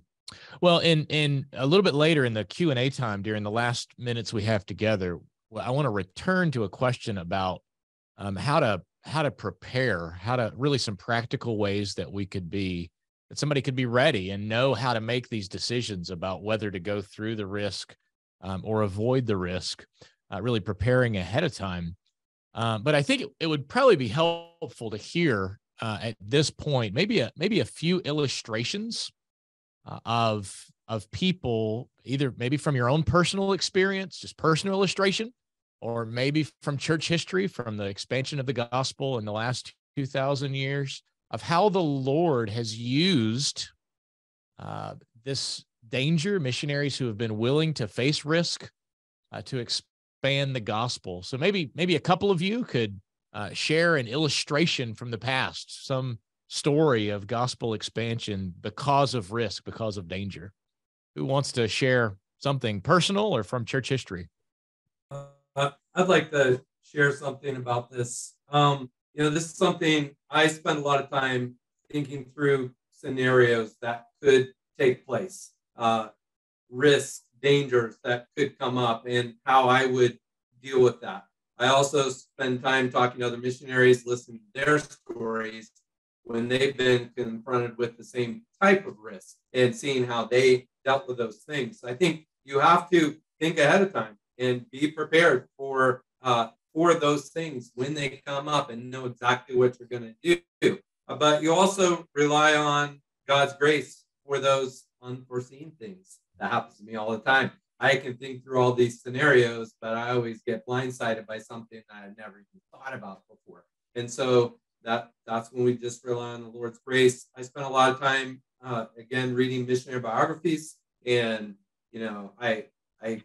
Well in in a little bit later in the q&a time during the last minutes we have together well, i want to return to a question about um, how to how to prepare how to really some practical ways that we could be that somebody could be ready and know how to make these decisions about whether to go through the risk um, or avoid the risk uh, really preparing ahead of time. Um, but i think it, it, would probably be helpful to hear uh, at this point maybe a maybe a few illustrations uh, of of people either maybe from your own personal experience just personal illustration or maybe from church history from the expansion of the gospel in the last 2000 years of how the lord has used uh, this danger missionaries who have been willing to face risk uh, to expand the gospel. So maybe maybe a couple of you could uh, share an illustration from the past some story of gospel expansion because of risk because of danger. Who wants to share something personal or from church history? Uh, I'd like to share something about this. Um, you know, this is something I spend a lot of time thinking through scenarios that could take place, uh, risks, dangers that could come up, and how I would deal with that. I also spend time talking to other missionaries, listening to their stories when they've been confronted with the same type of risk and seeing how they dealt with those things. I think you have to think ahead of time and be prepared for uh, for those things when they come up and know exactly what you're going to do. But you also rely on God's grace for those unforeseen things. That happens to me all the time. I can think through all these scenarios, but I always get blindsided by something that I never even thought about before. And so that that's when we just rely on the Lord's grace. I spent a lot of time uh, again reading missionary biographies, and you know, I I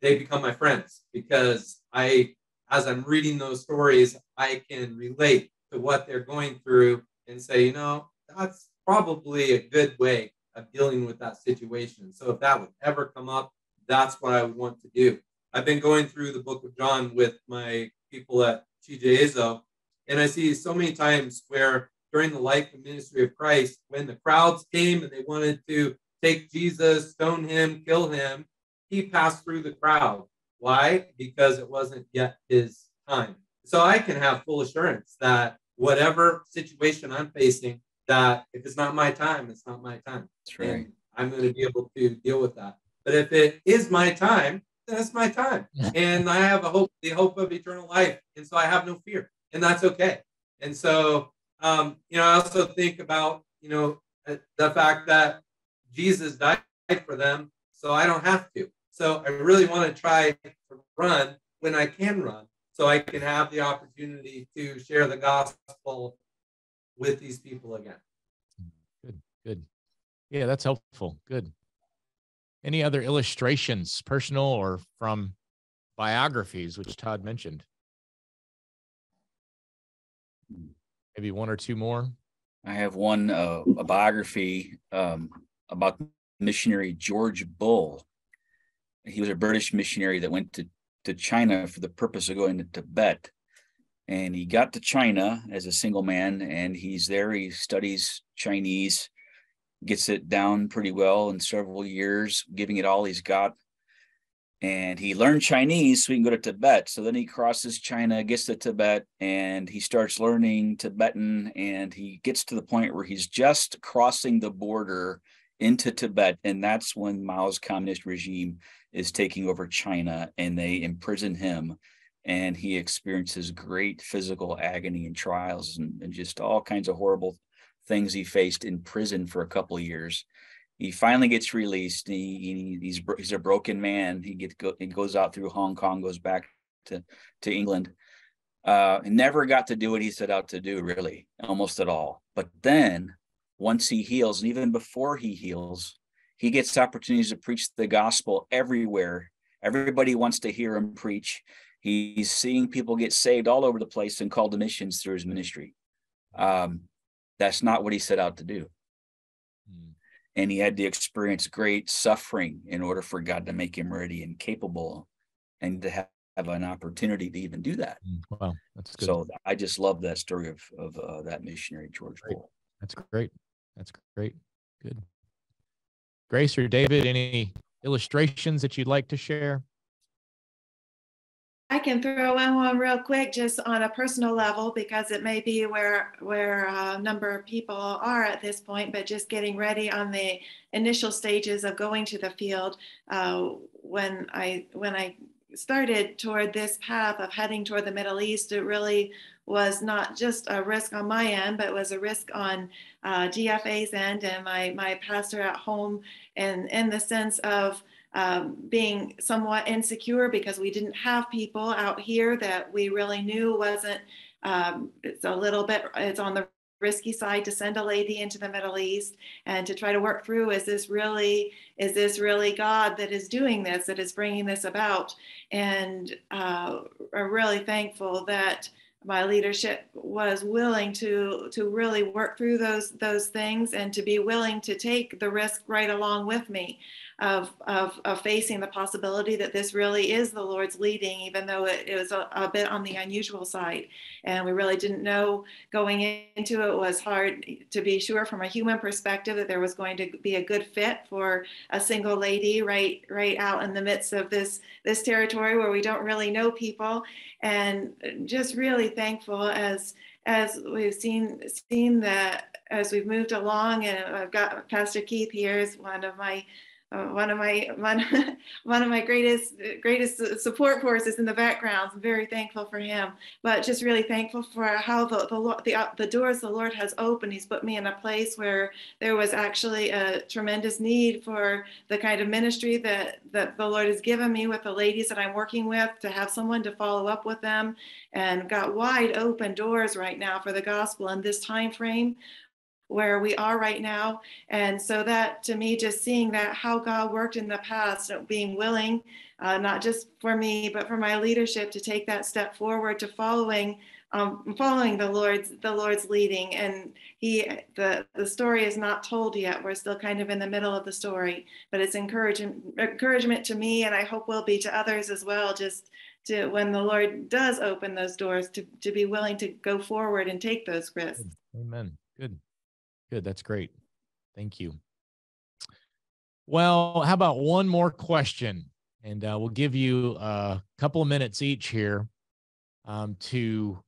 they become my friends because I, as I'm reading those stories, I can relate to what they're going through and say, you know, that's probably a good way of dealing with that situation. So if that would ever come up, that's what I would want to do. I've been going through the book of John with my people at CJAZO, and I see so many times where during the life and ministry of Christ, when the crowds came and they wanted to take Jesus, stone him, kill him, he passed through the crowd. Why? Because it wasn't yet his time. So I can have full assurance that whatever situation I'm facing, that if it's not my time, it's not my time. That's right. And I'm going to be able to deal with that. But if it is my time, then it's my time. and I have a hope, the hope of eternal life. And so I have no fear. And that's okay. And so, um, you know, I also think about, you know, the fact that Jesus died for them, so I don't have to. So I really want to try to run when I can run so I can have the opportunity to share the gospel with these people again. Good, good. Yeah, that's helpful. Good. Any other illustrations, personal or from biographies, which Todd mentioned? Maybe one or two more. I have one uh, a biography um, about missionary George Bull he was a British missionary that went to, to China for the purpose of going to Tibet. And he got to China as a single man, and he's there. He studies Chinese, gets it down pretty well in several years, giving it all he's got. And he learned Chinese so he can go to Tibet. So then he crosses China, gets to Tibet, and he starts learning Tibetan. And he gets to the point where he's just crossing the border into Tibet. And that's when Mao's communist regime is taking over China and they imprison him and he experiences great physical agony and trials and, and just all kinds of horrible things he faced in prison for a couple of years. He finally gets released. He, he he's he's a broken man. He gets go, he goes out through Hong Kong, goes back to to England. Uh, never got to do what he set out to do, really, almost at all. But then, once he heals, and even before he heals, he gets opportunities to preach the gospel everywhere. Everybody wants to hear him preach. He's seeing people get saved all over the place and called to missions through his ministry. Um, that's not what he set out to do. Mm. And he had to experience great suffering in order for God to make him ready and capable and to have, have an opportunity to even do that. Mm. Wow, that's good. So I just love that story of, of uh, that missionary, George great. Paul. That's great. That's great. Good. Grace or David, any illustrations that you'd like to share? I can throw in one real quick, just on a personal level, because it may be where where a number of people are at this point. But just getting ready on the initial stages of going to the field, uh, when I when I started toward this path of heading toward the Middle East, it really was not just a risk on my end, but was a risk on uh, GFA's end and my my pastor at home, and in the sense of um, being somewhat insecure because we didn't have people out here that we really knew wasn't um, it's a little bit it's on the risky side to send a lady into the middle east and to try to work through is this really is this really god that is doing this that is bringing this about? And uh, i'm really thankful that my leadership was willing to to really work through those those things and to be willing to take the risk right along with me of, of, of facing the possibility that this really is the Lord's leading, even though it, it was a, a, bit on the unusual side. And we really didn't know going into it was hard to be sure from a human perspective that there was going to be a good fit for a single lady right right out in the midst of this this territory where we don't really know people. And just really thankful as as we've seen seen that as we've moved along and I've got Pastor Keith here is one of my uh, one of my one, one of my greatest greatest support forces in the background. I'm very thankful for him, but just really thankful for how the the the, uh, the doors the Lord has opened. He's put me in a place where there was actually a tremendous need for the kind of ministry that that the Lord has given me with the ladies that I'm working with to have someone to follow up with them, and got wide open doors right now for the gospel in this time frame where we are right now. And so that to me, just seeing that how God worked in the past, being willing, uh, not just for me, but for my leadership to take that step forward to following um, following the Lord's the Lord's leading. And he the the story is not told yet. We're still kind of in the middle of the story, but it's encouragement encouragement to me, and I hope will be to others as well. Just to when the Lord does open those doors, to to be willing to go forward and take those risks. Amen. Good. Good. That's great. Thank you. Well, how about one more question? And uh, we'll give you a couple of minutes each here um, to,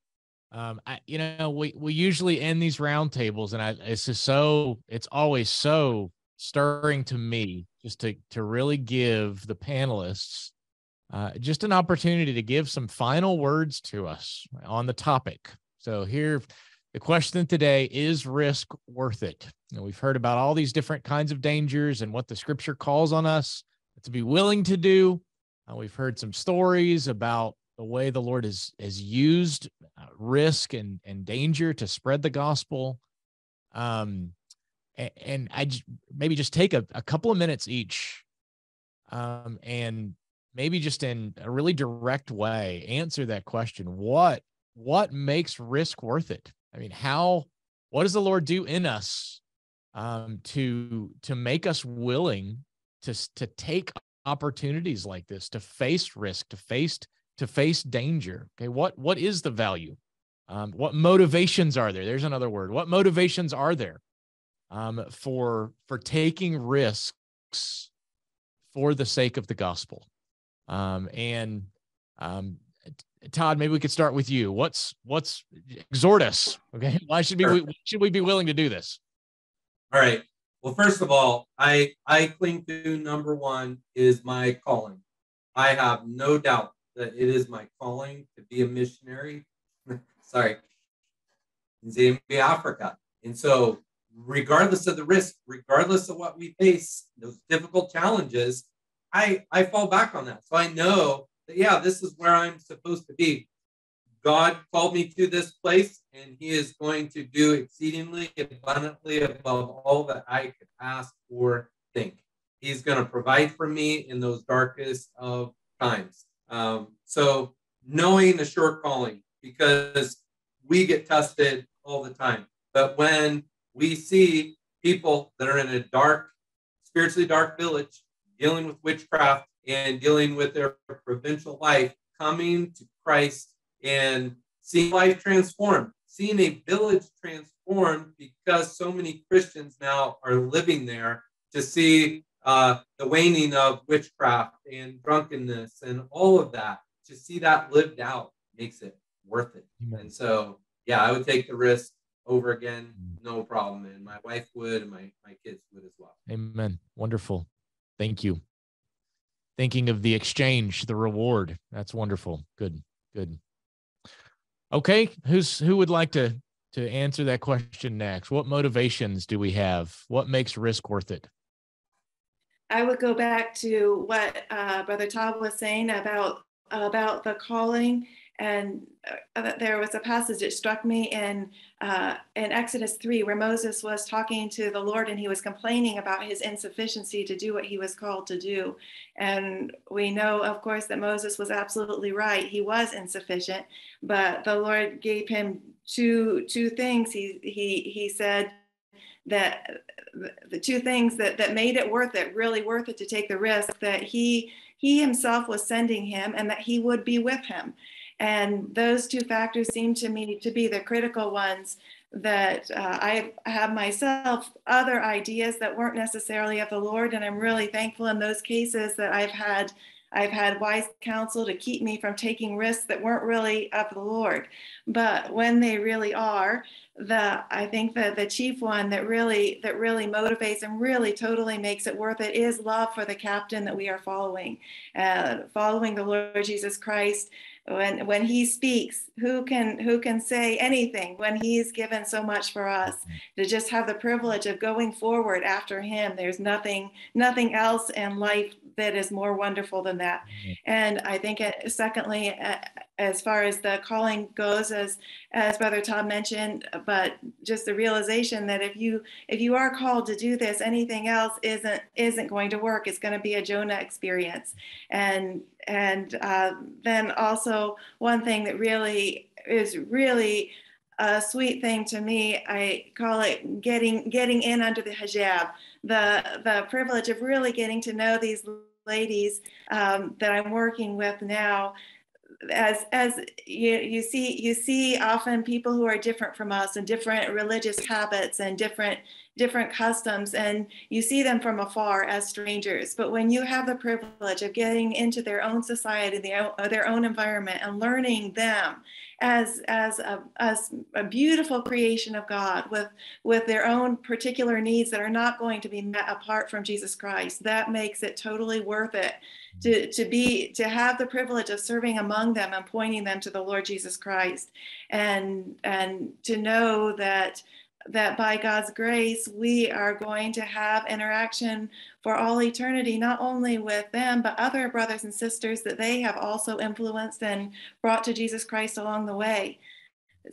um, I, you know, we, we usually end these roundtables, and I, it's just so, it's always so stirring to me just to, to really give the panelists uh, just an opportunity to give some final words to us on the topic. So here, the question today is risk worth it? You know, we've heard about all these different kinds of dangers and what the scripture calls on us to be willing to do. Uh, we've heard some stories about the way the Lord has has used uh, risk and and danger to spread the gospel. Um, and, and I maybe just take a, a couple of minutes each, um, and maybe just in a really direct way answer that question: what what makes risk worth it? I mean, how what does the Lord do in us um, to to make us willing to to take opportunities like this, to face risk, to face to face danger? Okay, what what is the value? Um, what motivations are there? There's another word. What motivations are there um, for for taking risks for the sake of the gospel? Um, and um, Todd, maybe we could start with you. What's what's exhort us? Okay, why should we sure. should we be willing to do this? All right. Well, first of all, I I cling to number one is my calling. I have no doubt that it is my calling to be a missionary. Sorry, in Zambia, Africa, and so regardless of the risk, regardless of what we face, those difficult challenges, I I fall back on that. So I know yeah, this is where I'm supposed to be. God called me to this place, and He is going to do exceedingly abundantly above all that I could ask or think. He's going to provide for me in those darkest of times. Um, so knowing the short calling, because we get tested all the time. But when we see people that are in a dark, spiritually dark village dealing with witchcraft and dealing with their provincial life, coming to Christ and seeing life transformed, seeing a village transformed because so many Christians now are living there to see uh, the waning of witchcraft and drunkenness and all of that, to see that lived out makes it worth it. And so, yeah, I would take the risk over again, mm. no problem. And my wife would, and my, my kids would as well. Amen. Wonderful. Thank you. Thinking of the exchange, the reward. That's wonderful. Good, good. Okay, who's who would like to to answer that question next? What motivations do we have? What makes risk worth it? I would go back to what uh, Brother Todd was saying about about the calling and uh, there was a passage that struck me in uh, in Exodus 3 where Moses was talking to the Lord and he was complaining about his insufficiency to do what he was called to do. And we know, of course, that Moses was absolutely right. He was insufficient, but the Lord gave him two two things. He he he said that the two things that that made it worth it, really worth it to take the risk that he he himself was sending him and that he would be with him. And those two factors seem to me to be the critical ones that uh, I have myself other ideas that weren't necessarily of the Lord. And I'm really thankful in those cases that I've had I've had wise counsel to keep me from taking risks that weren't really of the Lord. But when they really are, the I think that the chief one that really that really motivates and really totally makes it worth it is love for the captain that we are following, uh, following the Lord Jesus Christ when when he speaks who can who can say anything when he's given so much for us to just have the privilege of going forward after him there's nothing nothing else in life that is more wonderful than that mm-hmm. and i think it, secondly uh, as far as the calling goes as as brother todd mentioned but just the realization that if you if you are called to do this anything else isn't isn't going to work. It's going to be a jonah experience. And and uh, then also one thing that really is really a sweet thing to me i call it getting getting in under the hijab. The the privilege of really getting to know these ladies um, that i'm working with now as as you, you see you see often people who are different from us and different religious habits and different different customs and you see them from afar as strangers but when you have the privilege of getting into their own society their, uh, their own environment and learning them as as a, as a beautiful creation of God with with their own particular needs that are not going to be met apart from Jesus Christ. That makes it totally worth it to, to be to have the privilege of serving among them and pointing them to the Lord Jesus Christ and and to know that that by God's grace, we are going to have interaction for all eternity, not only with them, but other brothers and sisters that they have also influenced and brought to Jesus Christ along the way.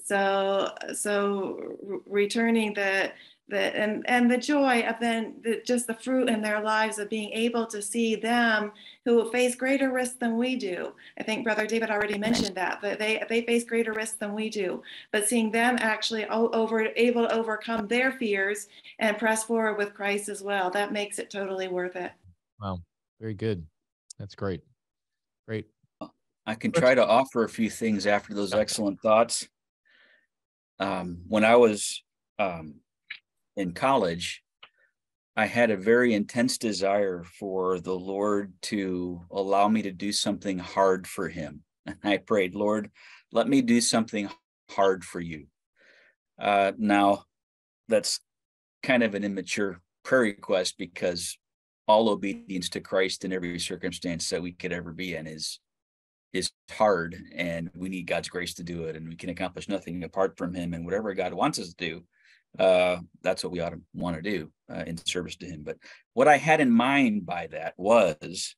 So, so returning the the and and the joy of then the, just the fruit in their lives of being able to see them who face greater risk than we do. I think Brother David already mentioned that that they they face greater risk than we do, but seeing them actually over able to overcome their fears and press forward with Christ as well, that makes it totally worth it. Wow, very good. That's great. Great. I can try to offer a few things after those excellent thoughts. Um, when I was um, in college, I had a very intense desire for the Lord to allow me to do something hard for Him. And I prayed, Lord, let me do something hard for you. Uh, now, that's kind of an immature prayer request because all obedience to Christ in every circumstance that we could ever be in is is hard and we need God's grace to do it and we can accomplish nothing apart from him and whatever God wants us to do uh, that's what we ought to want to do uh, in service to him. But what I had in mind by that was,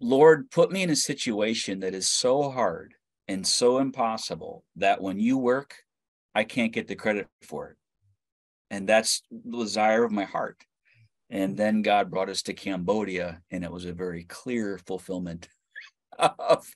Lord, put me in a situation that is so hard and so impossible that when you work, I can't get the credit for it. And that's the desire of my heart. And then God brought us to Cambodia, and it was a very clear fulfillment of,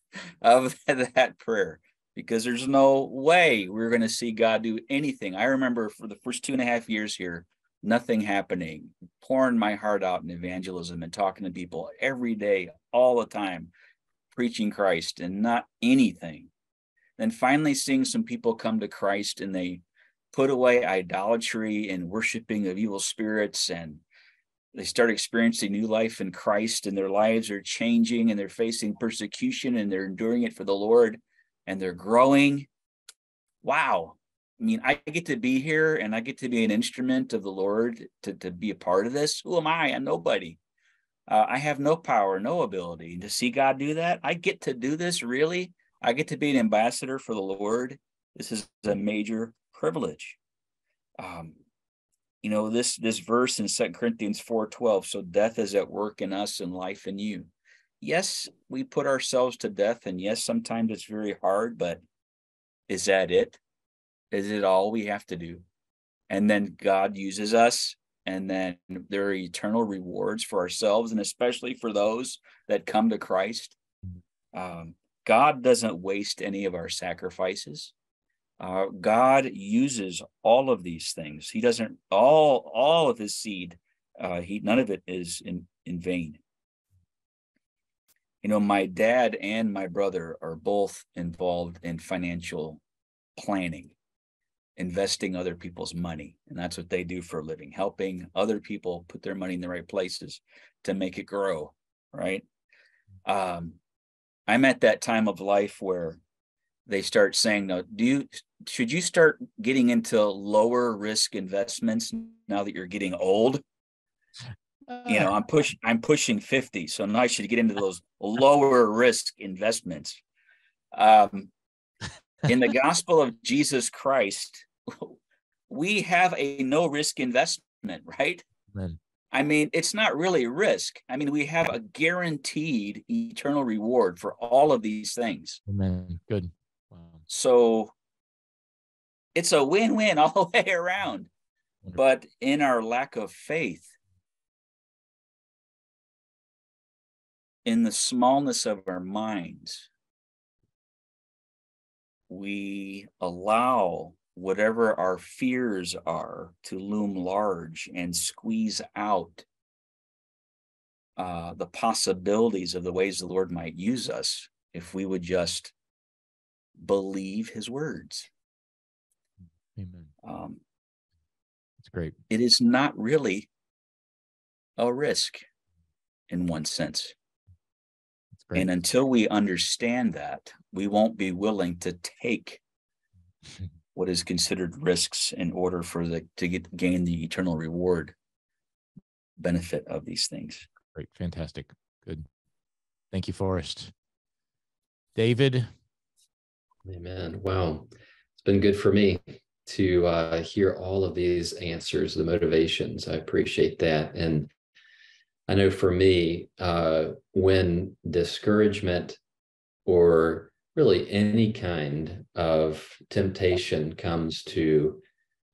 of that prayer because there's no way we're going to see God do anything. I remember for the first two and a half years here, nothing happening, pouring my heart out in evangelism and talking to people every day, all the time, preaching Christ and not anything. Then finally seeing some people come to Christ and they put away idolatry and worshiping of evil spirits and they start experiencing new life in Christ and their lives are changing and they're facing persecution and they're enduring it for the Lord and they're growing. Wow. I mean, I get to be here and I get to be an instrument of the Lord to, to be a part of this. Who am I? I'm nobody. Uh, I have no power, no ability. to see God do that, I get to do this really. I get to be an ambassador for the Lord. This is a major privilege. Um, you know this this verse in Second Corinthians 4:12 so death is at work in us and life in you. Yes, we put ourselves to death and yes sometimes it's very hard but is that it? Is it all we have to do? And then God uses us and then there are eternal rewards for ourselves and especially for those that come to Christ. Um, God doesn't waste any of our sacrifices. Uh, God uses all of these things. He doesn't all all of his seed. Uh, he none of it is in in vain. You know, my dad and my brother are both involved in financial planning, investing other people's money, and that's what they do for a living, helping other people put their money in the right places to make it grow. Right. Um, I'm at that time of life where they start saying, "No, do you should you start getting into lower risk investments now that you're getting old?" You know, I'm pushing I'm pushing 50, so now I should get into those lower risk investments. Um, in the gospel of Jesus Christ, we have a no risk investment, right? Amen. I mean, it's not really risk. I mean, we have a guaranteed eternal reward for all of these things. Amen. Good. Wow. so it's a win win all the way around. But in our lack of faith, in the smallness of our minds, we allow whatever our fears are to loom large and squeeze out uh, the possibilities of the ways the Lord might use us if we would just believe his words. Amen. Um, That's great. It is not really a risk in one sense. And until we understand that, we won't be willing to take what is considered risks in order for the to get gain the eternal reward benefit of these things. Great, fantastic, good. Thank you, Forrest. David, Amen. Wow. It's been good for me to uh, hear all of these answers, the motivations. I appreciate that. And I know for me, uh, when discouragement or really any kind of temptation comes to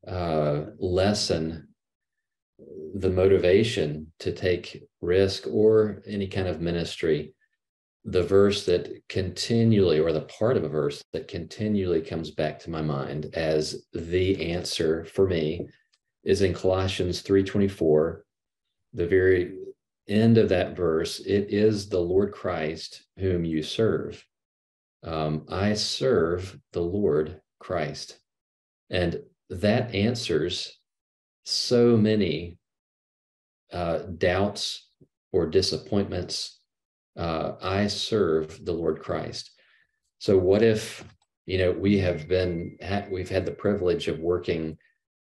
uh, lessen the motivation to take risk or any kind of ministry, the verse that continually or the part of a verse that continually comes back to my mind as the answer for me is in colossians 3.24 the very end of that verse it is the lord christ whom you serve. Um, i serve the lord christ. And that answers so many uh, doubts or disappointments. Uh, I serve the Lord Christ. So what if you know we have been we've had the privilege of working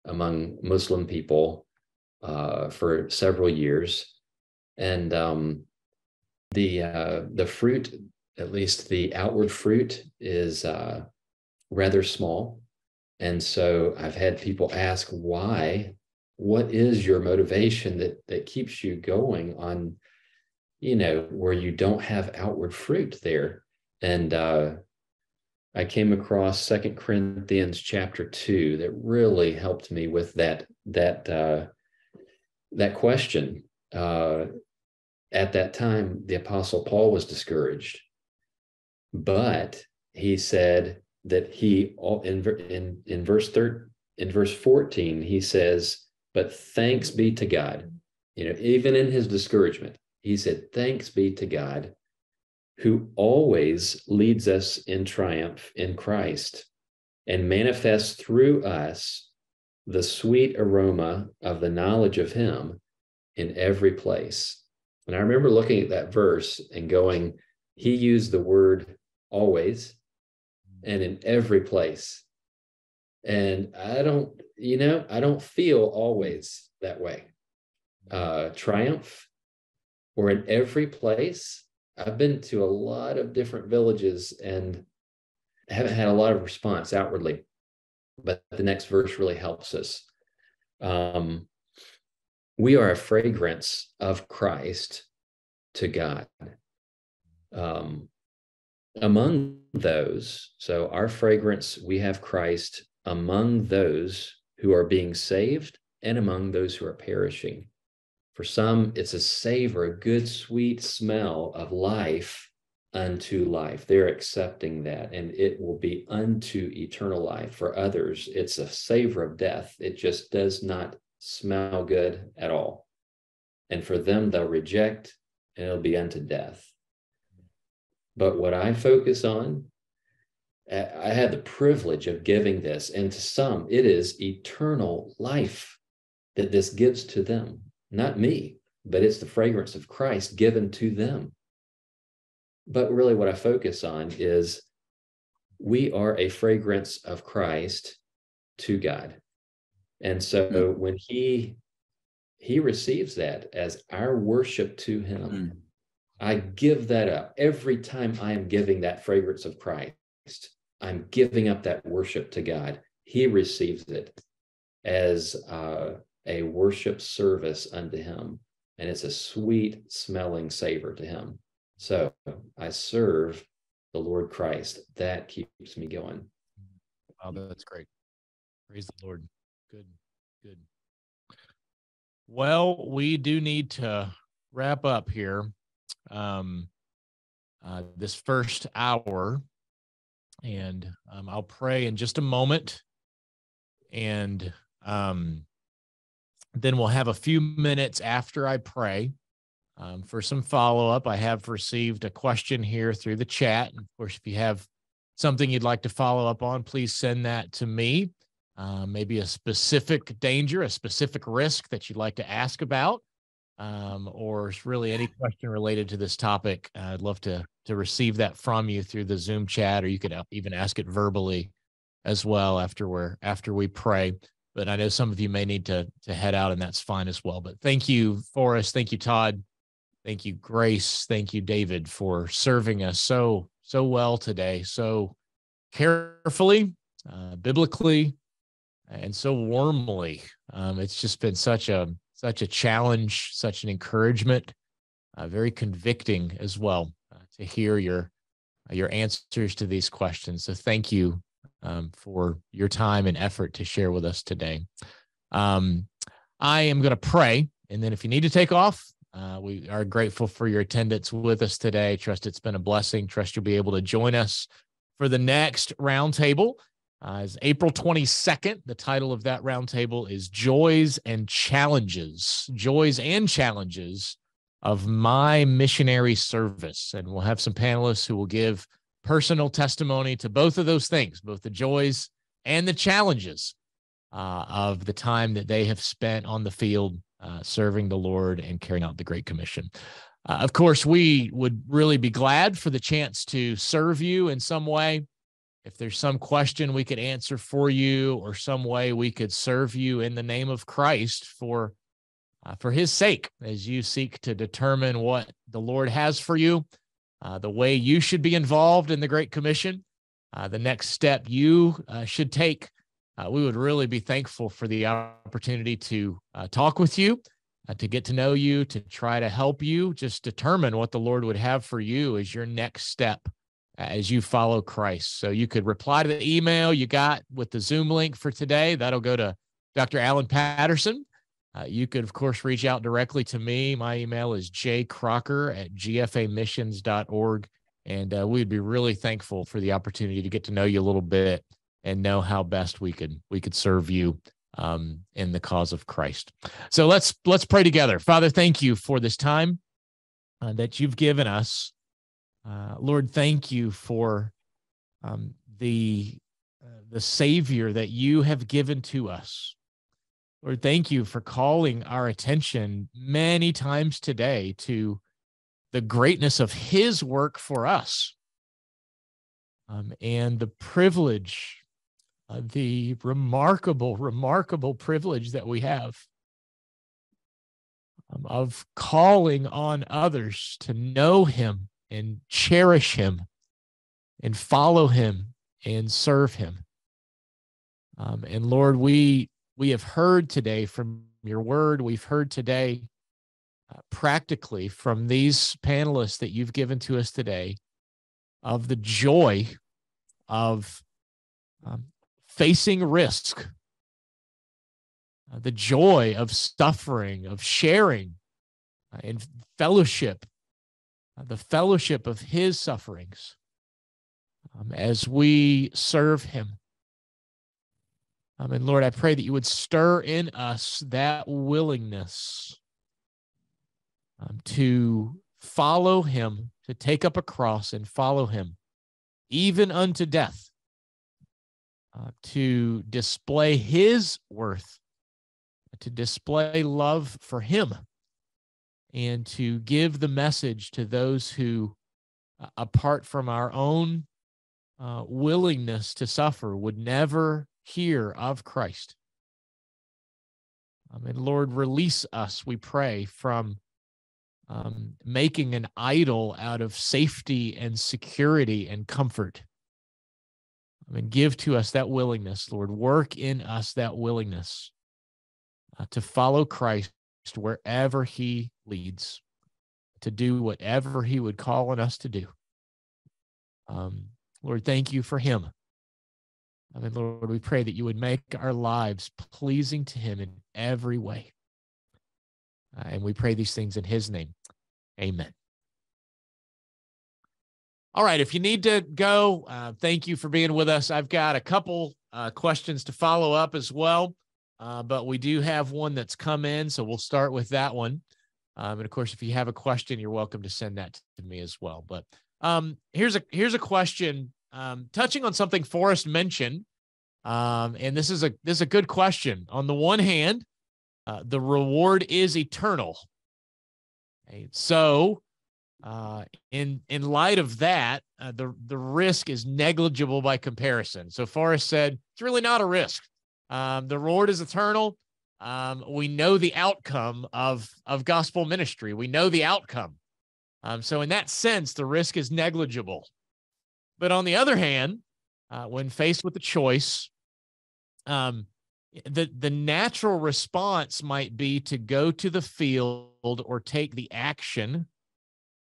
among Muslim people uh, for several years, and um, the uh, the fruit, at least the outward fruit, is uh, rather small. And so I've had people ask why. What is your motivation that that keeps you going on you know, where you don't have outward fruit there. And uh, I came across Second Corinthians chapter two that really helped me with that that uh, that question. Uh, at that time, the Apostle Paul was discouraged, but he said that he in in in verse third in verse fourteen he says, "But thanks be to God." You know, even in his discouragement, he said, "Thanks be to God." Who always leads us in triumph in Christ and manifests through us the sweet aroma of the knowledge of him in every place. And I remember looking at that verse and going, he used the word always and in every place. And I don't, you know, I don't feel always that way. Uh, triumph or in every place. I've been to a lot of different villages and haven't had a lot of response outwardly but the next verse really helps us. Um, we are a fragrance of Christ to God. Um, among those, so our fragrance, we have Christ among those who are being saved and among those who are perishing. For some, it's a savor, a good, sweet smell of life unto life. They're accepting that, and it will be unto eternal life. For others, it's a savor of death. It just does not smell good at all. And for them, they'll reject, and it'll be unto death. But what I focus on, I had the privilege of giving this, and to some, it is eternal life that this gives to them, not me, but it's the fragrance of Christ given to them but really, what I focus on is we are a fragrance of Christ to God. And so mm. when he he receives that as our worship to him, mm. I give that up. Every time I am giving that fragrance of Christ, I'm giving up that worship to God. He receives it as uh, a worship service unto him. And it's a sweet smelling savor to him. So I serve the Lord Christ. That keeps me going. Wow, that's great. Praise the Lord. Good, good. Well, we do need to wrap up here. Um, uh, this first hour, and um, I'll pray in just a moment, and um, then we'll have a few minutes after I pray um, for some follow up, I have received a question here through the chat. And of course, if you have something you'd like to follow up on, please send that to me. Uh, maybe a specific danger, a specific risk that you'd like to ask about, um, or really any question related to this topic. Uh, I'd love to to receive that from you through the Zoom chat, or you could uh, even ask it verbally as well after we're after we pray. But I know some of you may need to to head out, and that's fine as well. But thank you, Forrest. Thank you, Todd. Thank you, Grace. Thank you, David, for serving us so, so well today, so carefully, uh, biblically, and so warmly. Um, it's just been such a such a challenge, such an encouragement, uh, very convicting as well uh, to hear your your answers to these questions. So thank you um, for your time and effort to share with us today. Um, I am going to pray, and then if you need to take off, uh, we are grateful for your attendance with us today. Trust it's been a blessing. Trust you'll be able to join us for the next roundtable. Uh, is April 22nd. The title of that roundtable is Joys and Challenges. Joys and Challenges of My Missionary Service. And we'll have some panelists who will give personal testimony to both of those things, both the joys and the challenges uh, of the time that they have spent on the field uh, serving the Lord and carrying out the Great Commission. Uh, of course, we would really be glad for the chance to serve you in some way. If there's some question we could answer for you, or some way we could serve you in the name of Christ for uh, for His sake, as you seek to determine what the Lord has for you, uh, the way you should be involved in the Great Commission, uh, the next step you uh, should take uh, we would really be thankful for the opportunity to uh, talk with you, to get to know you, to try to help you just determine what the Lord would have for you as your next step as you follow Christ. So you could reply to the email you got with the Zoom link for today. That'll go to Dr. Alan Patterson. Uh, you could, of course, reach out directly to me. My email is jcrocker at gfamissions.org. And uh, we'd be really thankful for the opportunity to get to know you a little bit and know how best we could we could serve you um, in the cause of Christ. So let's let's pray together. Father, thank you for this time uh, that you've given us. Uh, Lord, thank you for um, the uh, the Savior that you have given to us. Lord, thank you for calling our attention many times today to the greatness of His work for us um, and the privilege, uh, the remarkable, remarkable privilege that we have um, of calling on others to know Him and cherish Him and follow Him and serve Him. Um, and Lord, we we have heard today from your word. We've heard today uh, practically from these panelists that you've given to us today of the joy of um, facing risk, uh, the joy of suffering, of sharing uh, in fellowship, the fellowship of his sufferings um, as we serve him. Um, and Lord, I pray that you would stir in us that willingness um, to follow him, to take up a cross and follow him, even unto death, uh, to display his worth, to display love for him, and to give the message to those who, uh, apart from our own uh, willingness to suffer, would never hear of Christ. Um, and Lord, release us, we pray, from um, making an idol out of safety and security and comfort. I mean, give to us that willingness, Lord. Work in us that willingness uh, to follow Christ wherever he leads, to do whatever he would call on us to do. Um, Lord, thank you for him. I mean, Lord, we pray that you would make our lives pleasing to him in every way. Uh, and we pray these things in his name. Amen. All right. If you need to go, uh, thank you for being with us. I've got a couple uh, questions to follow up as well, uh, but we do have one that's come in. So we'll start with that one. Um, and of course, if you have a question, you're welcome to send that to me as well. But um, here's a here's a question um, touching on something Forrest mentioned, um, and this is a this is a good question. On the one hand, uh, the reward is eternal. Okay, so, uh, in in light of that, uh, the the risk is negligible by comparison. So Forrest said it's really not a risk. Um, the reward is eternal. Um, we know the outcome of of gospel ministry. We know the outcome. Um, so in that sense, the risk is negligible. But on the other hand, uh, when faced with the choice, um, the the natural response might be to go to the field or take the action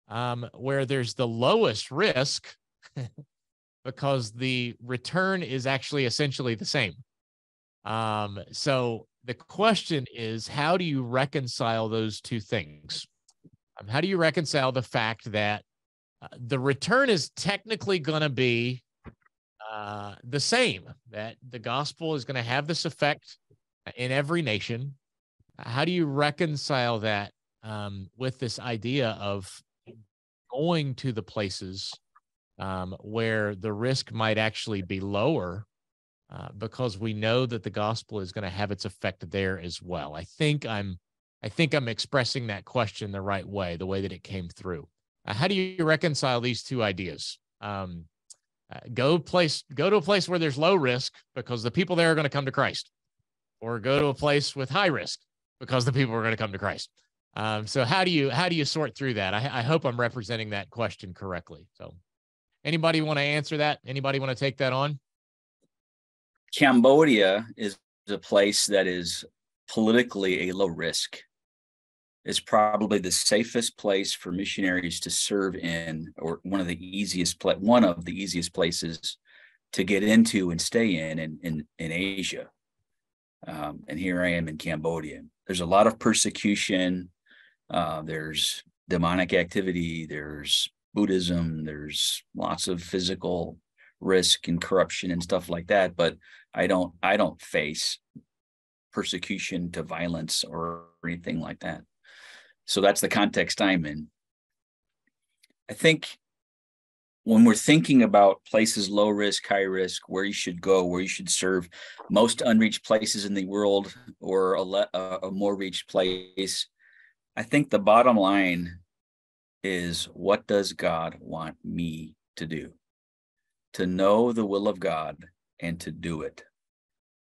um, where there's the lowest risk because the return is actually essentially the same. Um, so the question is, how do you reconcile those two things? Um, how do you reconcile the fact that uh, the return is technically going to be uh, the same, that the gospel is going to have this effect in every nation? How do you reconcile that um, with this idea of going to the places um, where the risk might actually be lower uh, because we know that the gospel is going to have its effect there as well. I think I'm I think I'm expressing that question the right way, the way that it came through. Uh, how do you reconcile these two ideas? Um, uh, go place, go to a place where there's low risk because the people there are going to come to Christ, or go to a place with high risk because the people are going to come to Christ. Um, so how do you how do you sort through that? I, I hope I'm representing that question correctly. So, anybody want to answer that? Anybody want to take that on? Cambodia is a place that is politically a low risk It's probably the safest place for missionaries to serve in, or one of the easiest pla- one of the easiest places to get into and stay in in in, in Asia. Um, and here I am in Cambodia. There's a lot of persecution. Uh, there's demonic activity. There's Buddhism. There's lots of physical risk and corruption and stuff like that. But I don't I don't face persecution to violence or anything like that. So that's the context I'm in. I think when we're thinking about places low risk, high risk, where you should go, where you should serve, most unreached places in the world or a, le- a more reached place, I think the bottom line is what does God want me to do? To know the will of God and to do it.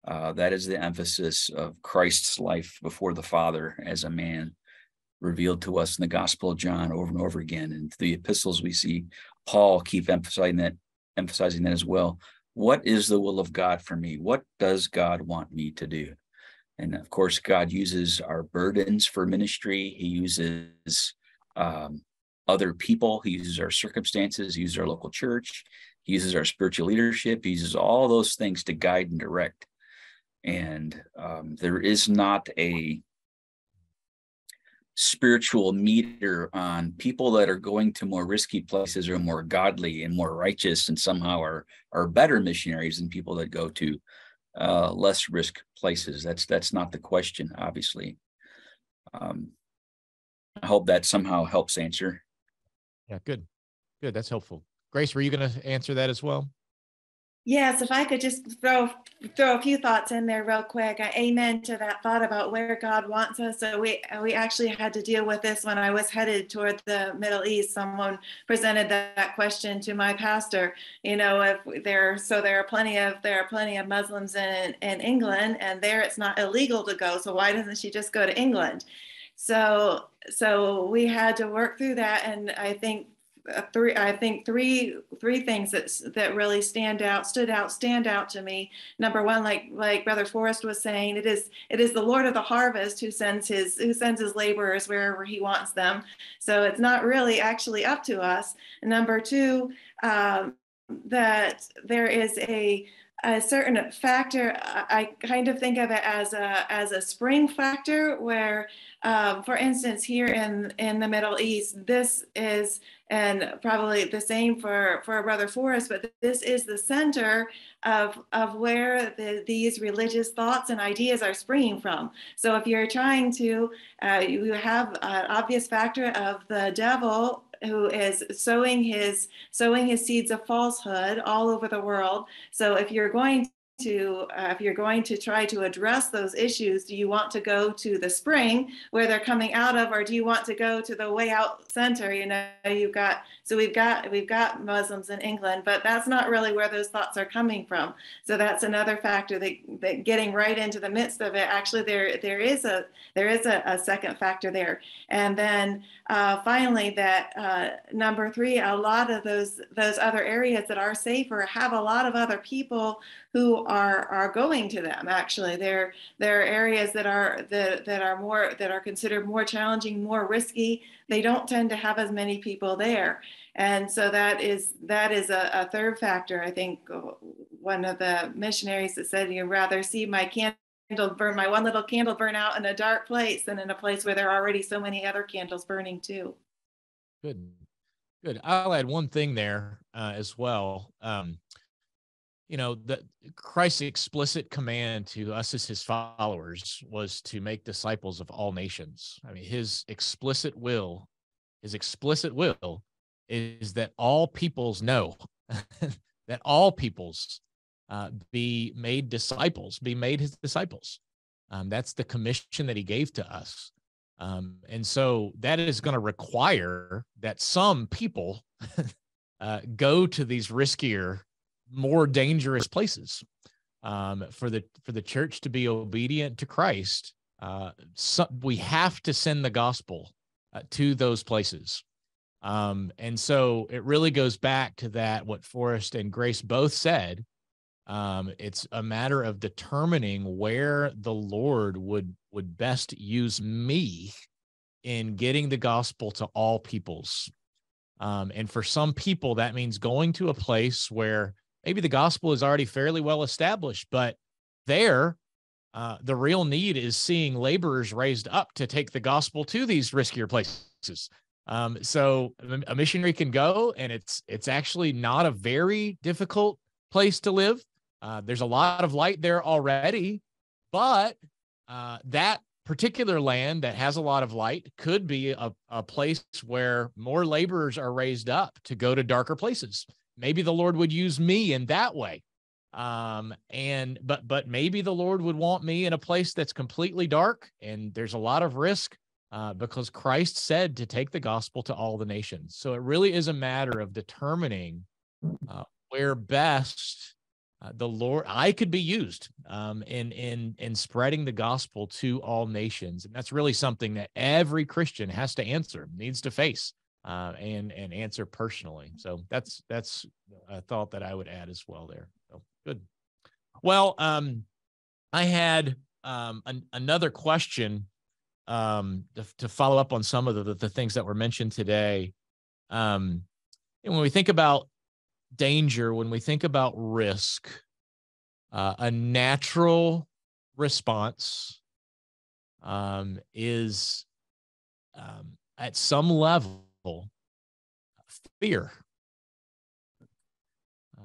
Uh, that is the emphasis of Christ's life before the Father as a man revealed to us in the Gospel of John over and over again. And the epistles we see Paul keep emphasizing that, emphasizing that as well. What is the will of God for me? What does God want me to do? And of course, God uses our burdens for ministry. He uses um, other people. He uses our circumstances. He uses our local church. He uses our spiritual leadership. He uses all those things to guide and direct. And um, there is not a spiritual meter on people that are going to more risky places or more godly and more righteous and somehow are are better missionaries than people that go to uh, less risk places. That's that's not the question, obviously. Um, I hope that somehow helps answer. Yeah, good, good. That's helpful. Grace, were you going to answer that as well? Yes, if I could just throw throw a few thoughts in there real quick. I amen to that thought about where God wants us. So we we actually had to deal with this when I was headed toward the Middle East. Someone presented that, that question to my pastor. You know, if there so there are plenty of there are plenty of Muslims in in England, and there it's not illegal to go. So why doesn't she just go to England? So so we had to work through that, and I think three i think three three things that that really stand out stood out stand out to me. Number one like like brother forrest was saying it is it is the lord of the harvest who sends his who sends his laborers wherever he wants them. So it's not really actually up to us. Number two um, that there is a a certain factor i kind of think of it as a as a spring factor where um, for instance here in in the middle east this is and probably the same for for brother Forrest. But this is the center of of where the, these religious thoughts and ideas are springing from. So if you're trying to, uh, you have an obvious factor of the devil who is sowing his sowing his seeds of falsehood all over the world. So if you're going to uh, if you're going to try to address those issues do you want to go to the spring where they're coming out of or do you want to go to the way out center you know you've got so we've got we've got muslims in england but that's not really where those thoughts are coming from. So that's another factor that, that getting right into the midst of it actually there there is a there is a, a second factor there. And then uh, finally that uh, number three a lot of those those other areas that are safer have a lot of other people who are are going to them actually. There there are areas that are that, that are more that are considered more challenging more risky they don't tend to have as many people there. And so that is that is a, a third factor i think one of the missionaries that said you'd rather see my candle burn my one little candle burn out in a dark place than in a place where there are already so many other candles burning too. Good good. I'll add one thing there uh, as well. Um, you know the christ's explicit command to us as his followers was to make disciples of all nations. I mean his explicit will his explicit will is that all peoples know that all peoples uh, be made disciples be made his disciples. Um, that's the commission that he gave to us. Um, and so that is going to require that some people uh, go to these riskier more dangerous places um, for the for the church to be obedient to Christ. Uh, so we have to send the gospel uh, to those places. Um, and so it really goes back to that what Forrest and Grace both said. Um, it's a matter of determining where the Lord would would best use me in getting the gospel to all peoples. Um, and for some people, that means going to a place where maybe the gospel is already fairly well established, but there Uh, the real need is seeing laborers raised up to take the gospel to these riskier places. Um, so a missionary can go, and it's it's actually not a very difficult place to live. Uh, there's a lot of light there already, but uh, that particular land that has a lot of light could be a, a place where more laborers are raised up to go to darker places. Maybe the Lord would use me in that way. Um, and but but maybe the Lord would want me in a place that's completely dark and there's a lot of risk uh, because Christ said to take the gospel to all the nations. So it really is a matter of determining uh, where best uh, the Lord I could be used um, in in in spreading the gospel to all nations, and that's really something that every Christian has to answer, needs to face, uh, and and answer personally. So that's that's a thought that I would add as well there. So good. Well, um, I had um, an, another question um, to, to, follow up on some of the, the things that were mentioned today. Um, and when we think about danger, when we think about risk, uh, a natural response um, is um, at some level fear.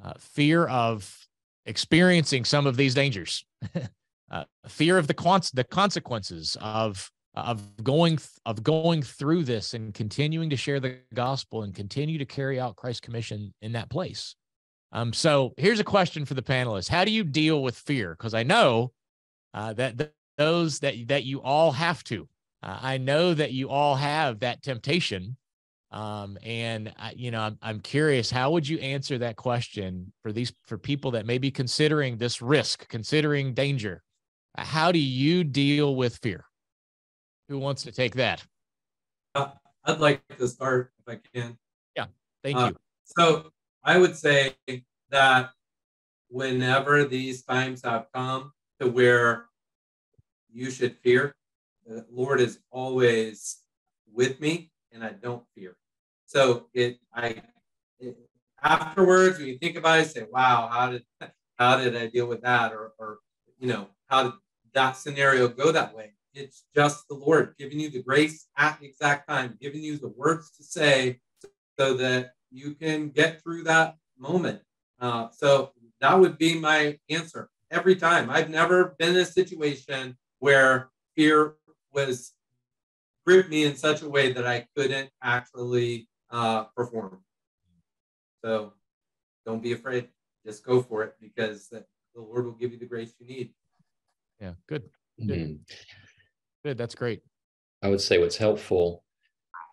Uh, fear of experiencing some of these dangers, uh, fear of the, cons- the consequences of of going of going through this and continuing to share the gospel and continue to carry out Christ's commission in that place. Um, so here's a question for the panelists: How do you deal with fear? Because I know uh, that th- those that that you all have to. Uh, I know that you all have that temptation, um, and I, you know I'm, I'm curious. How would you answer that question for these for people that may be considering this risk, considering danger? How do you deal with fear? Who wants to take that? Uh, I'd like to start if I can. Yeah, thank uh, you. So I would say that whenever these times have come to where you should fear, the Lord is always with me and I don't fear. So it, I, it, afterwards, when you think about it, say, wow, how did, how did I deal with that? Or, or, you know, how did that scenario go that way? It's just the Lord giving you the grace at the exact time, giving you the words to say so that you can get through that moment. Uh, so that would be my answer every time. I've never been in a situation where fear was gripped me in such a way that I couldn't actually uh, perform. So don't be afraid. Just go for it because the, the Lord will give you the grace you need. Yeah, good. Good. Mm-hmm. Good. That's great. I would say what's helpful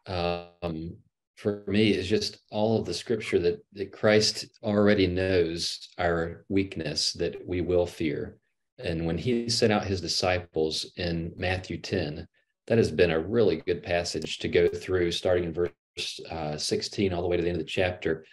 um, for me is just all of the scripture that, that Christ already knows our weakness that we will fear. And when he sent out his disciples in Matthew 10, that has been a really good passage to go through, starting in verse uh, 16 all the way to the end of the chapter.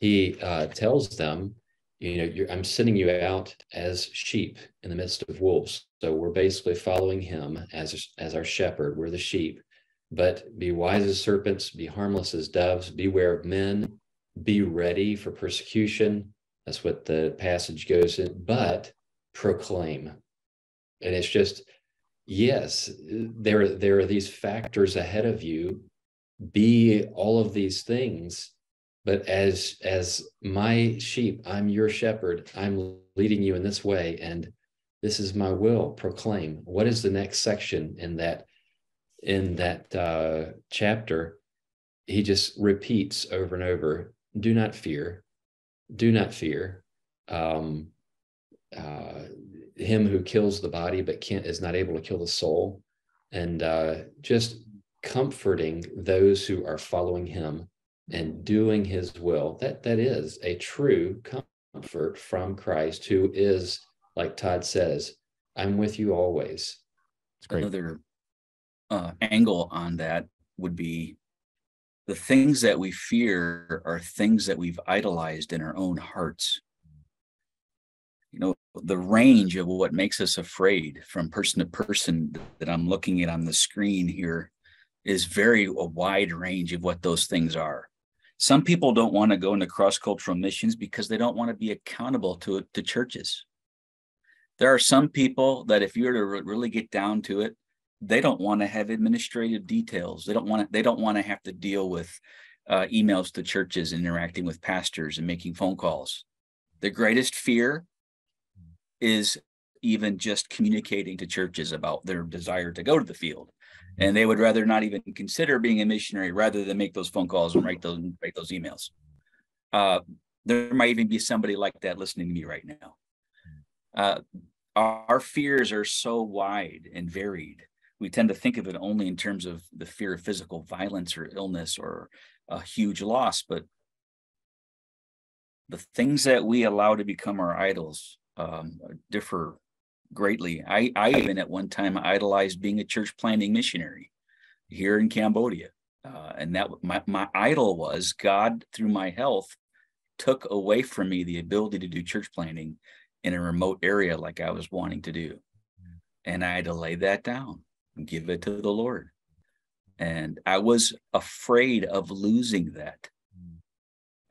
He uh, tells them you know i'm sending you out as sheep in the midst of wolves. So we're basically following him as as our shepherd. We're the sheep. But be wise as serpents be harmless as doves. Beware of men. Be ready for persecution. That's what the passage goes in. But proclaim. And it's just yes there there are these factors ahead of you be all of these things but as as my sheep i'm your shepherd. I'm leading you in this way and this is my will proclaim. What is the next section in that in that uh, chapter? He just repeats over and over do not fear. Do not fear. Um, uh, him who kills the body but can't is not able to kill the soul. And uh, just comforting those who are following him and doing his will. That that is a true comfort from christ who is like todd says i'm with you always. It's great. another uh, angle on that would be the things that we fear are things that we've idolized in our own hearts. You know the range of what makes us afraid from person to person that i'm looking at on the screen here is very a wide range of what those things are some people don't want to go into cross cultural missions because they don't want to be accountable to, to churches. There are some people that if you were to really get down to it, they don't want to have administrative details. They don't want to. They don't want to have to deal with uh, emails to churches, interacting with pastors, and making phone calls. The greatest fear is even just communicating to churches about their desire to go to the field and they would rather not even consider being a missionary rather than make those phone calls and write those write those emails. Uh, there might even be somebody like that listening to me right now. Uh, our fears are so wide and varied. We tend to think of it only in terms of the fear of physical violence or illness or a huge loss but the things that we allow to become our idols um, differ greatly. I, I even at one time idolized being a church planting missionary here in Cambodia. Uh, and that my, my idol was God through my health took away from me the ability to do church planting in a remote area like I was wanting to do. And I had to lay that down and give it to the Lord. And I was afraid of losing that.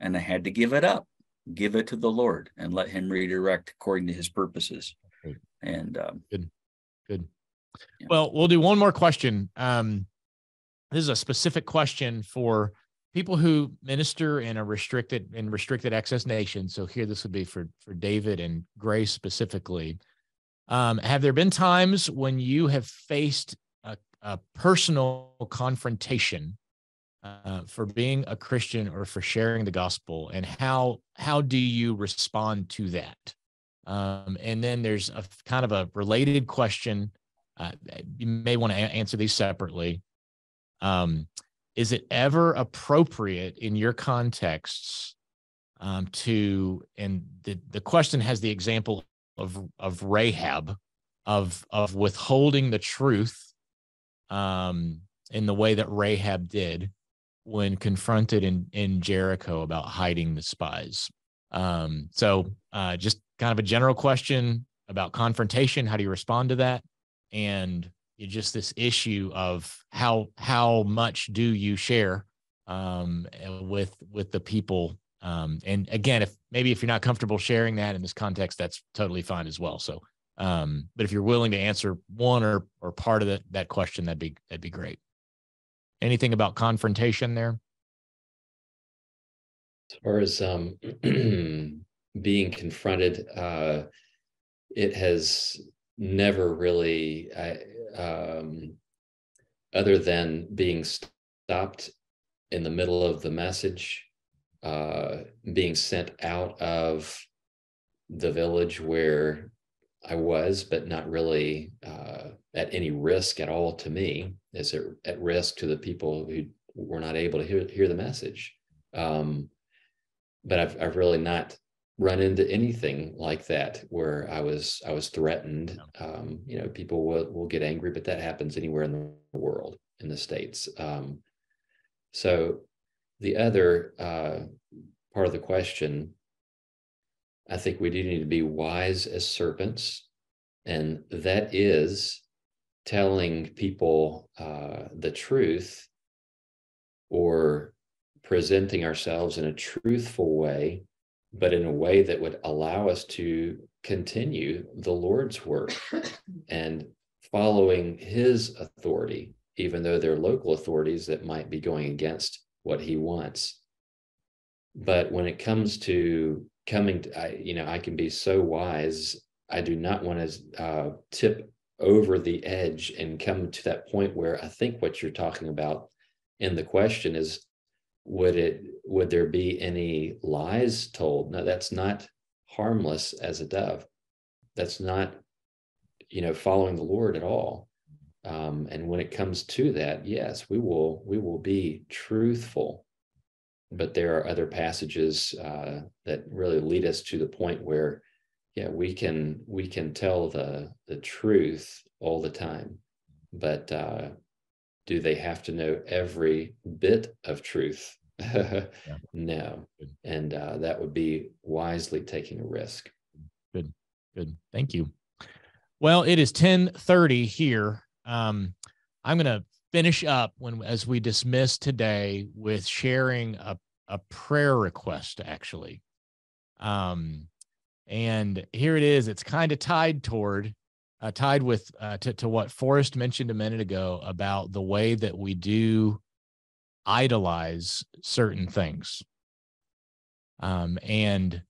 And I had to give it up, give it to the Lord, and let Him redirect according to His purposes. And um, good, good. Yeah. Well, we'll do one more question. Um, this is a specific question for people who minister in a restricted in restricted access nation. So here, this would be for for David and Grace specifically. Um, have there been times when you have faced a, a personal confrontation uh, for being a Christian or for sharing the gospel, and how how do you respond to that? Um, and then there's a kind of a related question. Uh, you may want to a- answer these separately. Um, is it ever appropriate in your contexts um, to, and the, the question has the example of, of Rahab, of, of withholding the truth um, in the way that Rahab did when confronted in, in Jericho about hiding the spies. Um, so uh, just kind of a general question about confrontation. How do you respond to that? And just this issue of how how much do you share um, with with the people? Um, and again, if maybe if you're not comfortable sharing that in this context, that's totally fine as well. So, um, but if you're willing to answer one or or part of that that question, that'd be that'd be great. Anything about confrontation there? As far as um, being confronted, uh, it has never really, um, other than being stopped in the middle of the message, uh, being sent out of the village where I was, but not really uh, at any risk at all to me. Is it at risk to the people who were not able to hear, hear the message? Um, but I've, I've really not run into anything like that where I was I was threatened. Um, you know, people will will get angry, but that happens anywhere in the world, in the states. Um, so the other uh, part of the question, I think we do need to be wise as serpents, and that is telling people uh, the truth or presenting ourselves in a truthful way but in a way that would allow us to continue the Lord's work and following his authority, even though they're local authorities that might be going against what he wants. But when it comes to coming, to, I, you know, I can be so wise. I do not want to uh, tip over the edge and come to that point where I think what you're talking about in the question is would it would there be any lies told? No that's not harmless as a dove. That's not you know following the lord at all. Um, and when it comes to that yes we will we will be truthful. But there are other passages uh, that really lead us to the point where yeah we can we can tell the the truth all the time. But uh, do they have to know every bit of truth? yeah. No. And uh, that would be wisely taking a risk. Good. Good. Thank you. Well, it is 1030 here. Um, I'm going to finish up when as we dismiss today with sharing a, a prayer request actually. Um, And here it is. It's kind of tied toward, uh, tied with uh, to, to what Forrest mentioned a minute ago about the way that we do idolize certain things. Um, and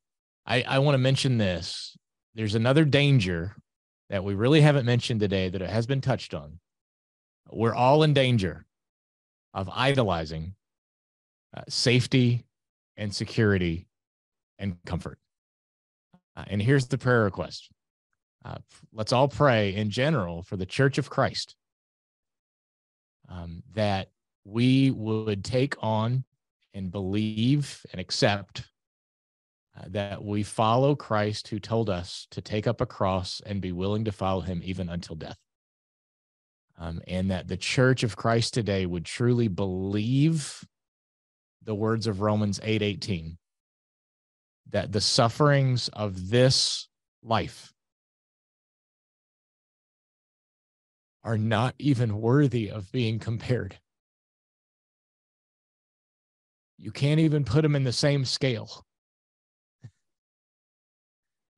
I, I want to mention this. There's another danger that we really haven't mentioned today that it has been touched on. We're all in danger of idolizing uh, safety and security and comfort. Uh, and here's the prayer request uh, let's all pray in general for the Church of Christ um, that we would take on and believe and accept uh, that we follow Christ who told us to take up a cross and be willing to follow him even until death. Um, and that the church of Christ today would truly believe the words of Romans 8 18, that the sufferings of this life are not even worthy of being compared. You can't even put them in the same scale.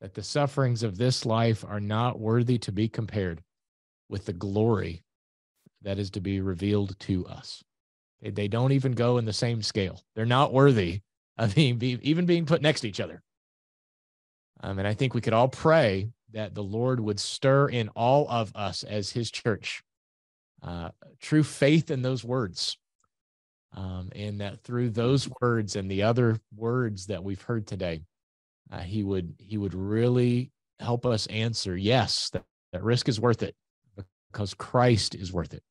that the sufferings of this life are not worthy to be compared with the glory that is to be revealed to us. They don't even go in the same scale. They're not worthy of being, even being put next to each other. Um, and I think we could all pray that the Lord would stir in all of us as his church uh, true faith in those words. Um, and that through those words and the other words that we've heard today, uh, he would he would really help us answer yes that, that risk is worth it because Christ is worth it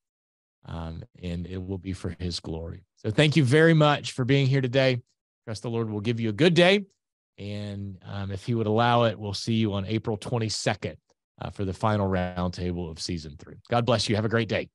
um, and it will be for his glory. So thank you very much for being here today. Trust the Lord will give you a good day. And um, if he would allow it, we'll see you on April 22nd uh, for the final roundtable of season three. God bless you. Have a great day.